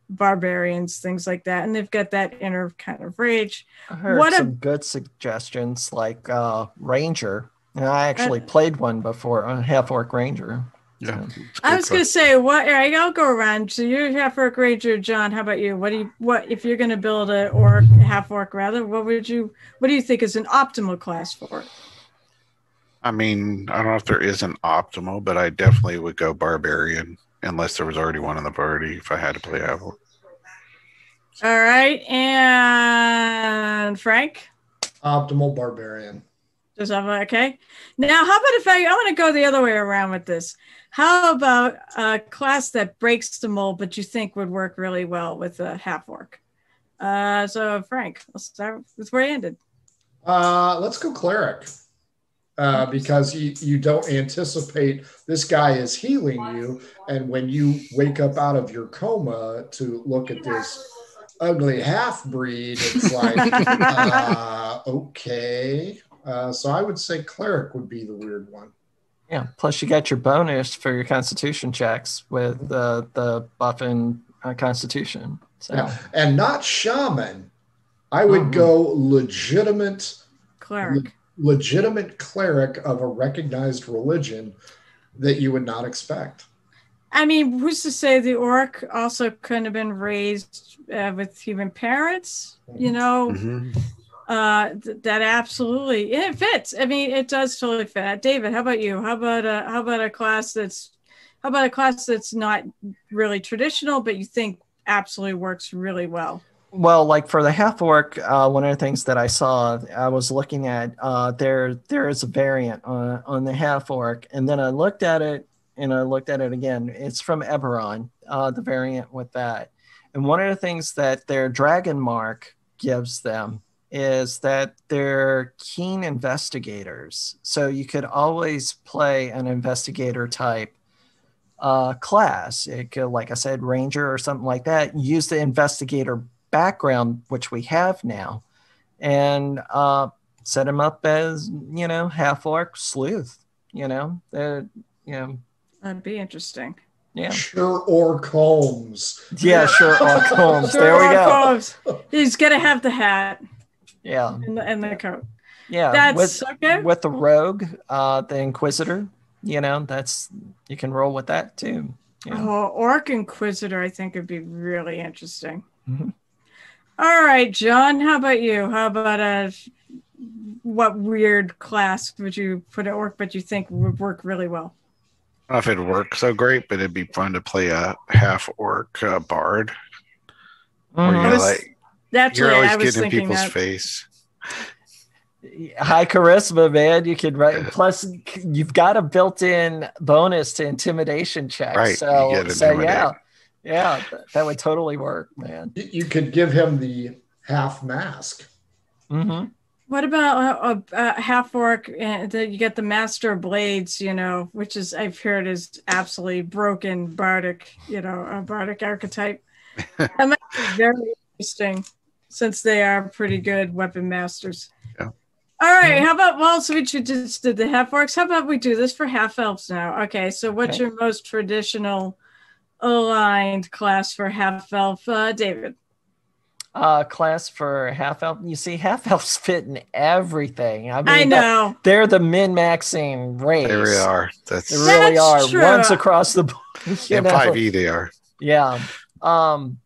barbarians things like that and they've got that inner kind of rage I heard What a- some good suggestions like uh, Ranger. And I actually Uh, played one before, a half orc Ranger. Yeah, So- it's a I good was gonna say what all right, I'll go around. So you're half orc ranger, John. How about you? What do you what if you're gonna build a orc half orc rather? What would you what do you think is an optimal class for it? I mean, I don't know if there is an optimal, but I definitely would go barbarian unless there was already one in the party. If I had to play Aval, All right, and Frank. Optimal barbarian. Just have okay. Now, how about if I I want to go the other way around with this? How about a class that breaks the mold, but you think would work really well with a half orc? Uh, so Frank, let's start with where you ended. Uh, let's go cleric. Uh, because you, you don't anticipate this guy is healing you. And when you wake up out of your coma to look at this ugly half breed, it's like, uh, okay. Uh, so I would say cleric would be the weird one. Yeah. Plus, you got your bonus for your Constitution checks with uh, the buff in uh, Constitution. So Yeah. And not shaman. I would Mhm. go legitimate Cleric. Legitimate cleric of a recognized religion that you would not expect. I mean, who's to say the orc also couldn't have been raised uh, with human parents? You know, Mhm. uh, th- that absolutely it fits. I mean, it does totally fit. David, how about you? How about a how about a class that's how about a class that's not really traditional, but you think absolutely works really well? Well, like for the half orc, uh, one of the things that I saw, I was looking at uh, there. There is a variant on, on the half orc, and then I looked at it, and I looked at it again. It's from Eberron, uh, the variant with that. And one of the things that their dragon mark gives them is that they're keen investigators. So you could always play an investigator type uh, class. It could, like I said, ranger or something like that. Use the investigator background, which we have now, and uh, set him up as you know half orc sleuth. You know, you know. That'd be interesting. Yeah. Sure, or Holmes. Yeah, sure, or Holmes. there we go. Holmes. He's gonna have the hat. Yeah. And the, and the coat. Yeah. That's with, okay. With the rogue, uh, the Inquisitor, you know, that's you can roll with that too. Yeah. Oh, Orc Inquisitor, I think would be really interesting. Mhm. All right, John. How about you? How about a what weird class would you put at Orc, but you think would work really well? I don't know if it'd work so great, but it'd be fun to play a half orc uh, bard. Where Mhm. you're was like That's you're right. always I was getting in people's that. face. high charisma, man. You can write. Plus, you've got a built-in bonus to intimidation checks. Right, you So, get so yeah, yeah, that would totally work, man. You- You could give him the half mask. hmm What about a, a, a half orc? And the, you get the Master of Blades, you know, which is I've heard is absolutely broken bardic, you know, a bardic archetype. that might be very interesting, since they are pretty good weapon masters. Yeah. All right. How about well, so we just did the half orcs. How about we do this for half elves now? Okay. So what's Okay. your most traditional aligned class for half elf, uh, David? Uh, class for half elf. You see, half elves fit in everything. I mean, I that- know. they're the min-maxing race. They we are. That's They really That's are. true. Once across the board. in five E they are. Yeah. Um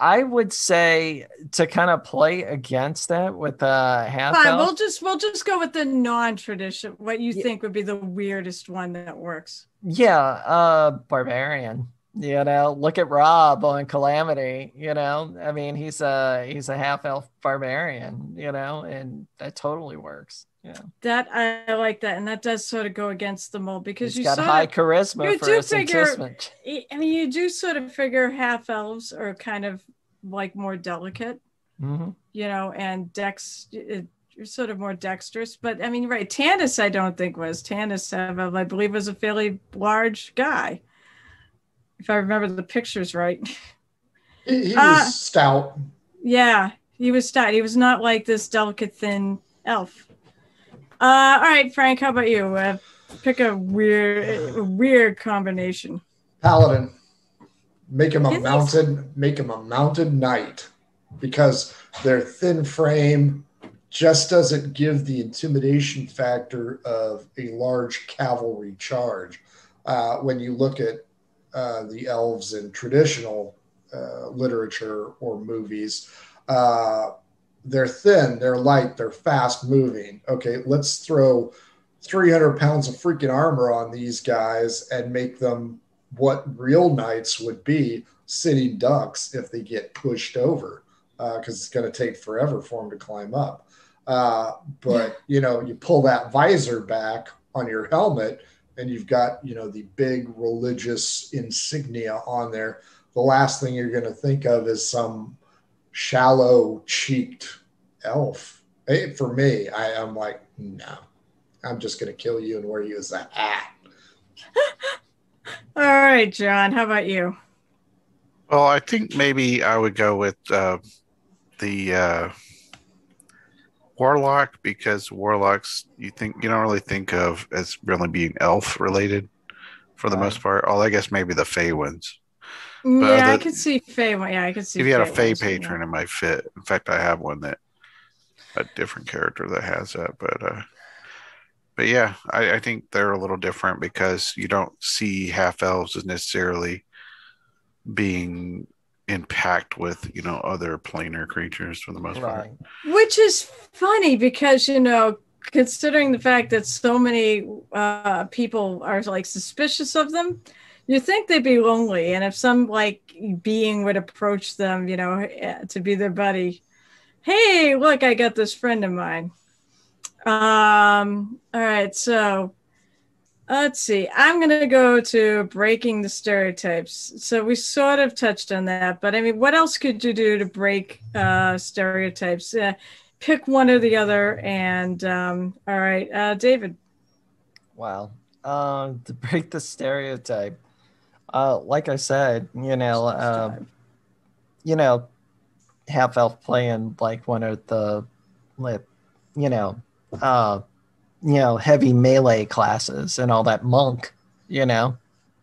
I would say to kind of play against that with uh half Fine, elf. we'll just we'll just go with the non-tradition. What you Yeah. think would be the weirdest one that works? Yeah, uh barbarian. You know, look at Rob on Calamity, you know. I mean, he's a he's a half elf barbarian, you know, and that totally works. Yeah. That I, like that, and that does sort of go against the mold because He's you got high of, charisma you do figure- I mean, you do sort of figure half elves are kind of like more delicate, hmm you know, and dex it, you're sort of more dexterous. But I mean, right? Tanis, I don't think was Tanis. uh, I believe was a fairly large guy, if I remember the pictures right. He, he Uh, was stout. Yeah, he was stout. He was not like this delicate, thin elf. Uh, all right, Frank, how about you? Uh, pick a weird, a weird combination. Paladin. Make him a Is he- mounted, make him a mounted knight because their thin frame just doesn't give the intimidation factor of a large cavalry charge. Uh, when you look at uh, the elves in traditional uh, literature or movies, uh, they're thin, they're light, they're fast moving. Okay, let's throw 300 pounds of freaking armor on these guys and make them what real knights would be sitting ducks if they get pushed over because it's going to take forever for them to climb up. Uh, but you know, you pull that visor back on your helmet, and you've got you know the big religious insignia on there. The last thing you're going to think of is some shallow-cheeked elf. Hey, for me, I, I'm like, no, I'm just going to kill you and wear you as a hat. All right, John, how about you? Well, I think maybe I would go with uh, the uh, warlock because warlocks you think you don't really think of as really being elf related for the Right. most part. Oh, I guess maybe the Fey ones. yeah, I the- could see Fey. Yeah, I could see. If you had a Fey ones, yeah. patron, it might fit. In fact, I have one that a different character that has that, but uh, but yeah, I, I think they're a little different because you don't see half elves as necessarily being in pact with you know other planar creatures for the most part. Which is funny because you know, considering the fact that so many uh, people are like suspicious of them, you think they'd be lonely, and if some like being would approach them, you know, eh, to be their buddy, hey, look, I got this friend of mine. Um. All right, so. Let's see. I'm going to go to breaking the stereotypes. So we sort of touched on that, but I mean, what else could you do to break uh, stereotypes? Uh, pick one or the other. And um, all right, uh, David. Wow. Um, to break the stereotype, uh, like I said, you know, uh, you know, half elf playing like one of the, you know, uh, you know, heavy melee classes and all that monk, you know,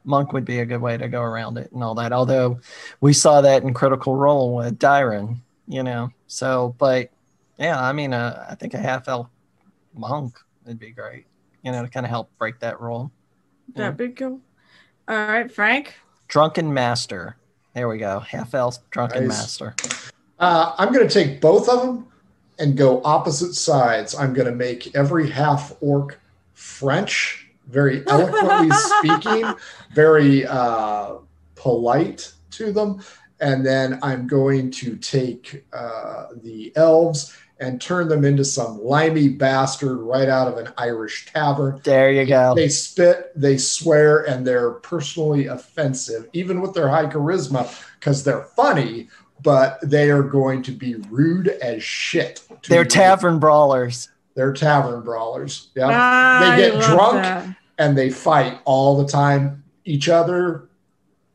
monk would be a good way to go around it and all that. Although we saw that in Critical Role with Dyron, you know. So, but yeah, I mean, uh, I think a half elf monk would be great, you know, to kind of help break that rule. That Yeah. big go. All right, Frank. Drunken Master. There we go. Half elf Drunken Nice. Master. Uh, I'm going to take both of them and go opposite sides. I'm going to make every half orc French, very eloquently speaking, very uh, polite to them. And then I'm going to take uh, the elves and turn them into some limey bastard right out of an Irish tavern. There you go. They spit, they swear, and they're personally offensive, even with their high charisma, because they're funny, but they are going to be rude as shit. to They're you. tavern brawlers. They're tavern brawlers. Yeah. Ah, I get drunk. that. And they fight all the time, each other,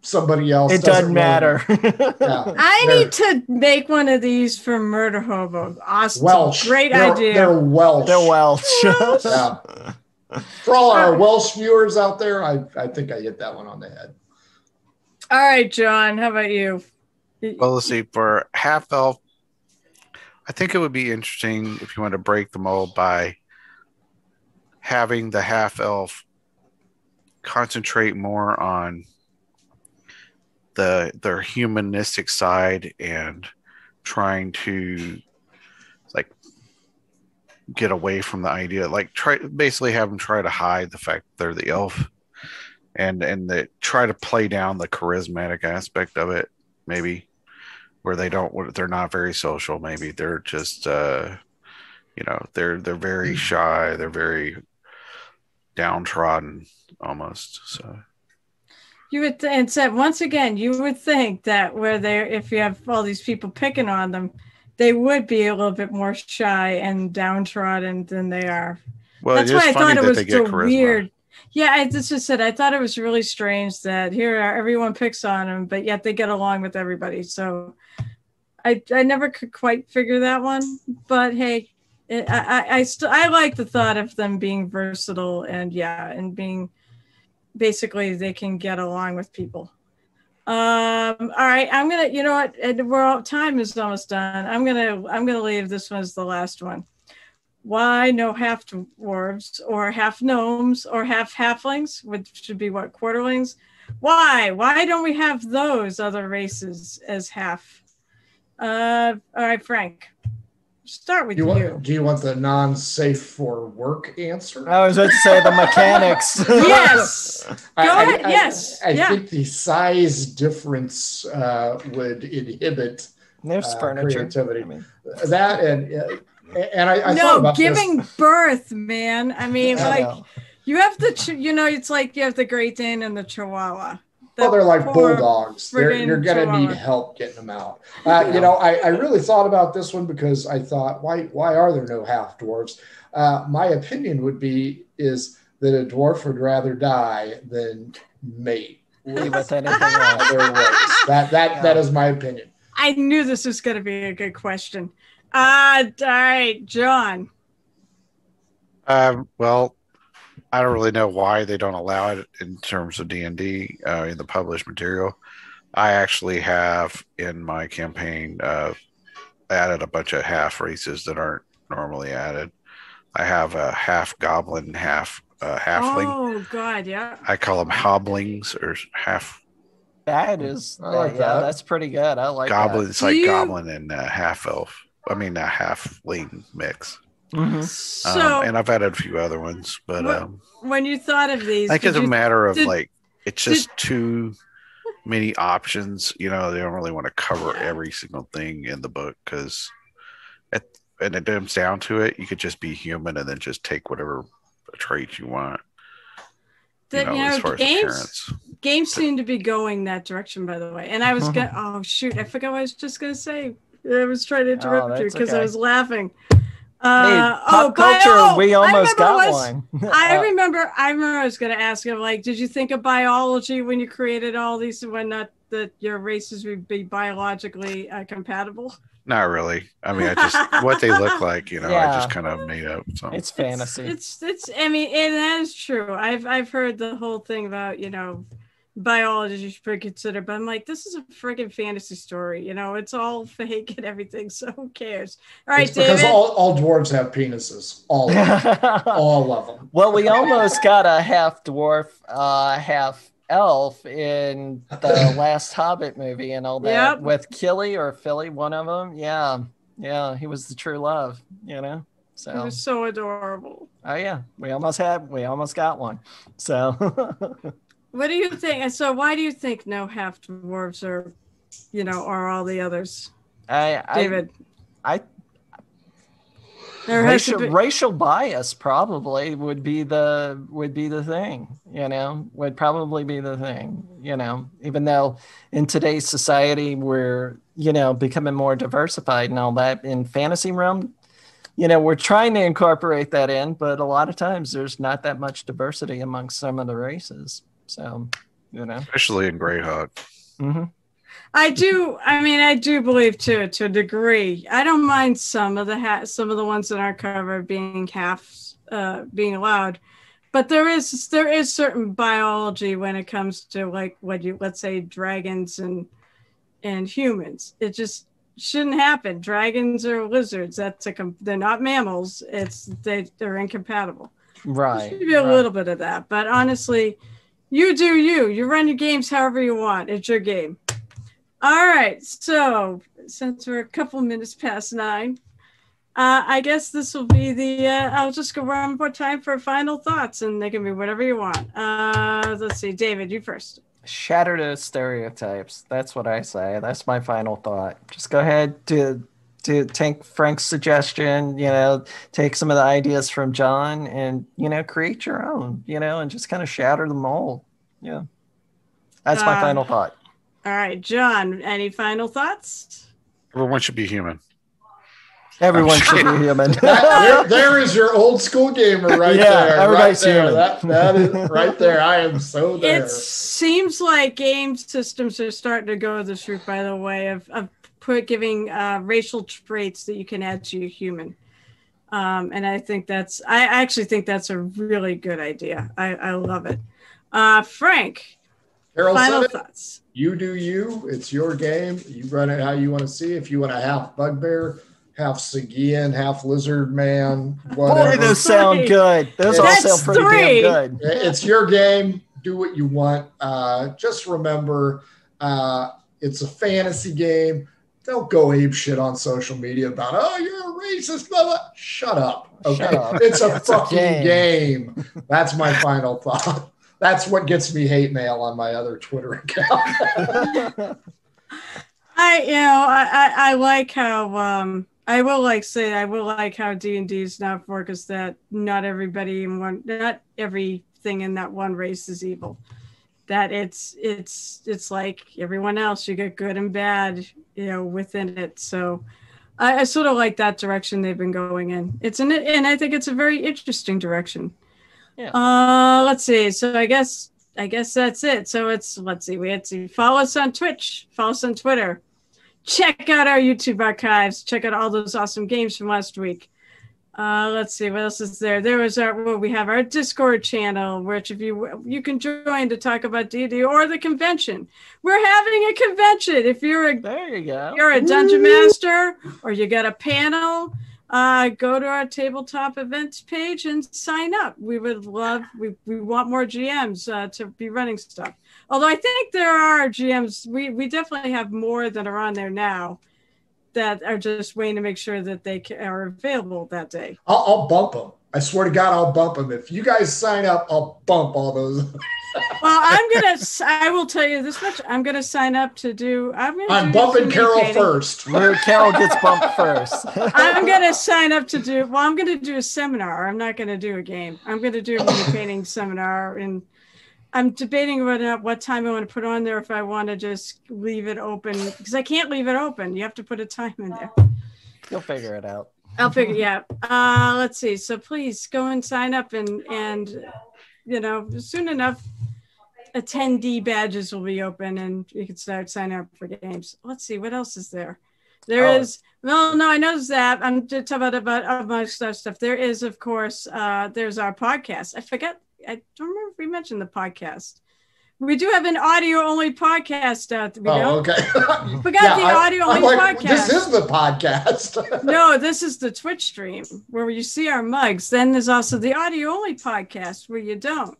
somebody else. It doesn't really- matter. Yeah. I need to make one of these for Murder Hobo. Awesome. Welsh. Great They're- idea. They're Welsh. They're Welsh. Yeah. For all our Welsh viewers out there, I, I think I hit that one on the head. All right, John. How about you? Well, let's see. For half elf, I think it would be interesting if you want to break the mold by having the half elf concentrate more on the their humanistic side and trying to like get away from the idea like try basically have them try to hide the fact they're the elf and and that try to play down the charismatic aspect of it maybe where they don't they're not very social maybe they're just uh you know they're they're very shy they're very downtrodden almost so You would th- and said once again, you would think that where they if you have all these people picking on them, they would be a little bit more shy and downtrodden than they are. well That's why I thought it was so weird. Yeah, I just said I thought it was really strange that here everyone picks on them, but yet they get along with everybody. So I I never could quite figure that one. But hey, it, I I, I still I like the thought of them being versatile and yeah, and being basically they can get along with people. Um, all right, I'm gonna, you know what, and we're all, time is almost done. I'm gonna, I'm gonna leave this one as the last one. Why no half dwarves or half gnomes or half halflings, which should be what quarterlings? Why? Why don't we have those other races as half? Uh, all right, Frank, start with Do you, you. want, do you want the non-safe for work answer? I was about to say the mechanics. Yes. I, Go I- ahead, I- yes, I yeah. think the size difference uh, would inhibit There's uh, furniture. creativity. I mean, that, and uh, and I, I thought no, about this. giving birth, man. I mean, I like know. you have the, ch- you know, it's like you have the Great Dane and the Chihuahua. The Well, they're like bulldogs. They're, you're going to chihuahua. need help getting them out. Uh, You know, I, I really thought about this one because I thought, why why are there no half dwarves? Uh, my opinion would be is that a dwarf would rather die than mate Leave with with anything else. other race. That that that is my opinion. I knew this was going to be a good question. Uh, all right, John. Um, well, I don't really know why they don't allow it in terms of D and D uh, in the published material. I actually have in my campaign uh, added a bunch of half races that aren't normally added. I have a half goblin, half uh, halfling. Oh God, yeah. I call them hobblings or half That is, I like yeah, that. that's pretty good. I like goblin. that. It's like you- goblin and uh, half elf. I mean, a halfling mix. Mhm. So um, and I've added a few other ones, but What- um, when you thought of these, I think did it's a matter of did- like it's just too many options. You know, they don't really want to cover every single thing in the book because, and it comes down to it, you could just be human and then just take whatever trait you want. that, you know, you know, as far as games appearance. games seem to be going that direction. By the way, and I was Mhm. gonna. Oh shoot, I forgot what I was just gonna say. I was trying to interrupt you Oh, that's because I was laughing. Hey, Uh, pop bio- culture, we almost got was- one. I Uh, remember. I remember. I was going to ask him, like, did you think of biology when you created all these, when not that your races would be biologically uh, compatible? Not really. I mean, I just what they look like, you know, I just kind of made up. So it's fantasy. It's it's. I mean, and that is true. I've I've heard the whole thing about you know biology you should consider, but I'm like, this is a freaking fantasy story. You know, it's all fake and everything. So who cares? All right, it's because David. all, all dwarves have penises. All of them. all of them. well, we almost got a half dwarf, uh, half elf in the last Hobbit movie and all that Yep. with Kili or Fili, one of them. Yeah, yeah, he was the true love, you know. So it was so adorable. oh yeah, we almost had, we almost got one. So, What do you think? So why do you think no half dwarves are, you know, are all the others? I, I, David. I There racial, be- racial bias probably would be the would be the thing you know would probably be the thing you know even though in today's society we're you know becoming more diversified and all that in fantasy realm you know we're trying to incorporate that in but a lot of times there's not that much diversity among some of the races so you know especially in Greyhawk. hmm I do. I mean, I do believe to to a degree. I don't mind some of the ha- some of the ones in our cover being half uh, being allowed, but there is there is certain biology when it comes to like what you let's say dragons and and humans. It just shouldn't happen. Dragons are lizards. That's a com- they're not mammals. It's they they're incompatible. right, There should be a right. little bit of that, but honestly, you do you. You run your games however you want. It's your game. All right. So since we're a couple minutes past nine, uh, I guess this will be the. Uh, I'll just go one more time for final thoughts, and they can be whatever you want. Uh, let's see, David, you first. shatter the stereotypes. That's what I say. That's my final thought. Just go ahead to to take Frank's suggestion, you know, take some of the ideas from John and, you know, create your own, you know, and just kind of shatter the mold. Yeah. That's my Um, final thought. All right, John. Any final thoughts? Everyone should be human. Everyone should be human. That- there, there is your old school gamer right Yeah, there. Right everybody's there. human. That, that is right there. I am so there. It seems like game systems are starting to go this route, by the way, of, of put giving uh, racial traits that you can add to your human. Um, and I think that's, I actually think that's a really good idea. I, I love it. Uh, Frank, Carol final said thoughts. You do you. It's your game. You run it how you want to see. If you want a half bugbear, half Sagian, half lizard man, Boy, those sound Three. good. Those all That's sound pretty three. damn good. it's your game. Do what you want. Uh, just remember, uh, it's a fantasy game. Don't go ape shit on social media about, oh, you're a racist, blah, blah. Shut up. Okay. Shut up. It's a It's a fucking game. game. That's my final thought. That's what gets me hate mail on my other Twitter account. I, you know, I, I, I like how, um, I will like say, I will like how D and D is now focused that not everybody in one, not everything in that one race is evil. That it's it's it's like everyone else. You get good and bad, you know, within it. So I, I sort of like that direction they've been going in. It's an and I think it's a very interesting direction. Yeah. Uh, let's see. So I guess I guess that's it. So it's let's see. We had to follow us on Twitch, follow us on Twitter, check out our YouTube archives, check out all those awesome games from last week. Uh, let's see what else is there. There was our well, we have our Discord channel, which if you you can join to talk about D&D or the convention. We're having a convention. If you're a There you go. you're a dungeon master or you got a panel, uh, go to our tabletop events page and sign up. We would love, we, we want more GMs uh, to be running stuff. Although I think there are GMs, we, we definitely have more that are on there now that are just waiting to make sure that they are available that day. I'll, I'll bump them. I swear to God, I'll bump them. If you guys sign up, I'll bump all those. Well, I'm gonna. I will tell you this much. I'm gonna sign up to do. I'm gonna. I'm bumping Carol first. Lou Carol gets bumped first. I'm gonna sign up to do. Well, I'm gonna do a seminar. I'm not gonna do a game. I'm gonna do a mini painting seminar, and I'm debating what uh, what time I want to put on there. If I want to just leave it open because I can't leave it open. You have to put a time in there. You'll figure it out. I'll figure. Yeah. Uh, let's see. So please go and sign up and and you know soon enough attendee badges will be open and you can start signing up for games. Let's see what else is there. There Oh. is well, no, I noticed that. I'm just talking about about about stuff stuff. There is, of course, uh, there's our podcast. I forget. I don't remember if we mentioned the podcast. We do have an audio only podcast out there. We Oh, don't? okay. Forgot the audio only like, This podcast. is the podcast. No, this is the Twitch stream where you see our mugs. Then there's also the audio only podcast where you don't.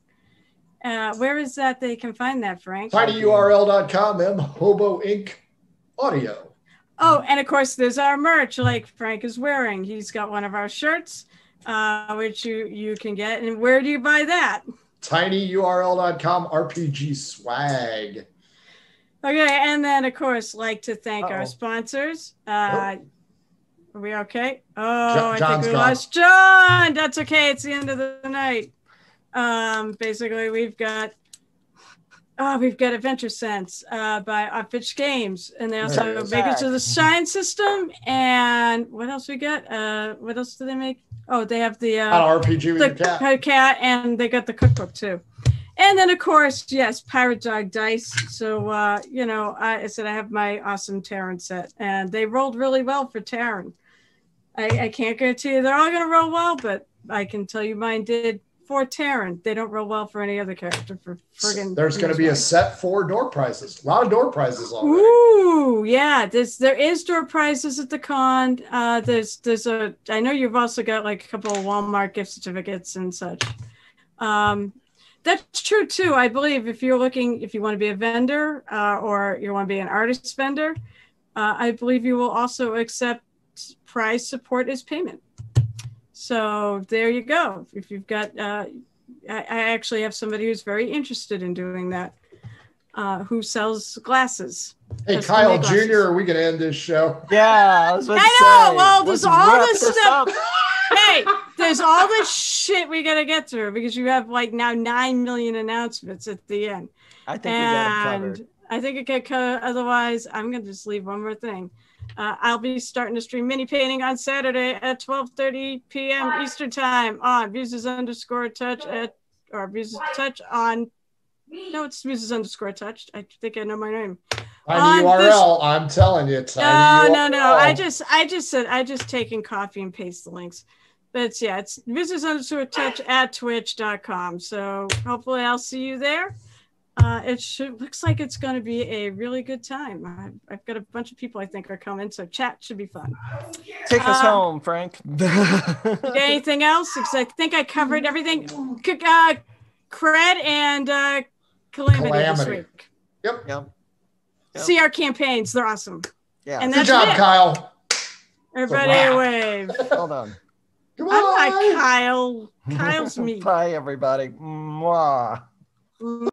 Uh, where is that? They can find that, Frank. tinyurl.com, M Hobo Inc. Audio. Oh, and of course, there's our merch, like Frank is wearing. He's got one of our shirts, uh, which you you can get. And where do you buy that? tinyurl.com RPG swag. Okay, and then of course, like to thank our Uh-oh. sponsors. Uh, are we okay? Oh, Jo- I think we gone. lost John. That's okay. It's the end of the night. Um, basically, we've got. Oh, we've got Adventure Sense uh, by Upfitch Games, and they also make it to the Shine System. And what else we got? Uh, what else do they make? Oh, they have the uh, Not RPG with the cat. cat. cat, and they got the cookbook too. And then, of course, yes, Pirate Dog Dice. So, uh, you know, I, I said I have my awesome Terran set, and they rolled really well for Terran. I, I can't guarantee you they're all going to roll well, but I can tell you mine did for Terran. They don't roll well for any other character. For friggin' There's going to be a set for door prizes. A lot of door prizes already. Ooh, yeah. There's there is door prizes at the con. Uh, there's there's a. I know you've also got like a couple of Walmart gift certificates and such. Um, that's true too. I believe if you're looking, if you want to be a vendor uh, or you want to be an artist vendor, uh, I believe you will also accept prize support as payment. So there you go. If you've got, uh, I, I actually have somebody who's very interested in doing that, uh, who sells glasses. Hey, Custom Kyle glasses. Jr., are we going to end this show? Yeah, I was I know, say, well, there's all this this stuff. hey, there's all this shit we gotta get through because you have like now nine million announcements at the end. I think we got it covered. I think it could cover. Otherwise, I'm gonna just leave one more thing. Uh, I'll be starting to stream mini painting on Saturday at 12:30 p.m. Eastern time on Muses underscore touch at or Muses touch on. No, it's Muses underscore touch. I think I know my name. Tiny On this- URL. I'm telling you. No, Tiny no, no. I just, I just said, I just take and copy and paste the links. But it's, yeah, it's visitors underscore touch at twitch.com. So hopefully I'll see you there. Uh, it should, looks like it's going to be a really good time. I've, I've got a bunch of people I think are coming, so chat should be fun. Take us Uh, home, Frank. Anything else? Because I think I covered everything. C- Uh, cred and uh, calamity, this week. Yep. Yep. Yep. See our campaigns; they're awesome. Yeah. And Good that's job, it. Kyle. Everybody wrap. wave. Hold on. Goodbye. I'm not Kyle. Kyle's me. Bye, everybody. Mwah. Mwah.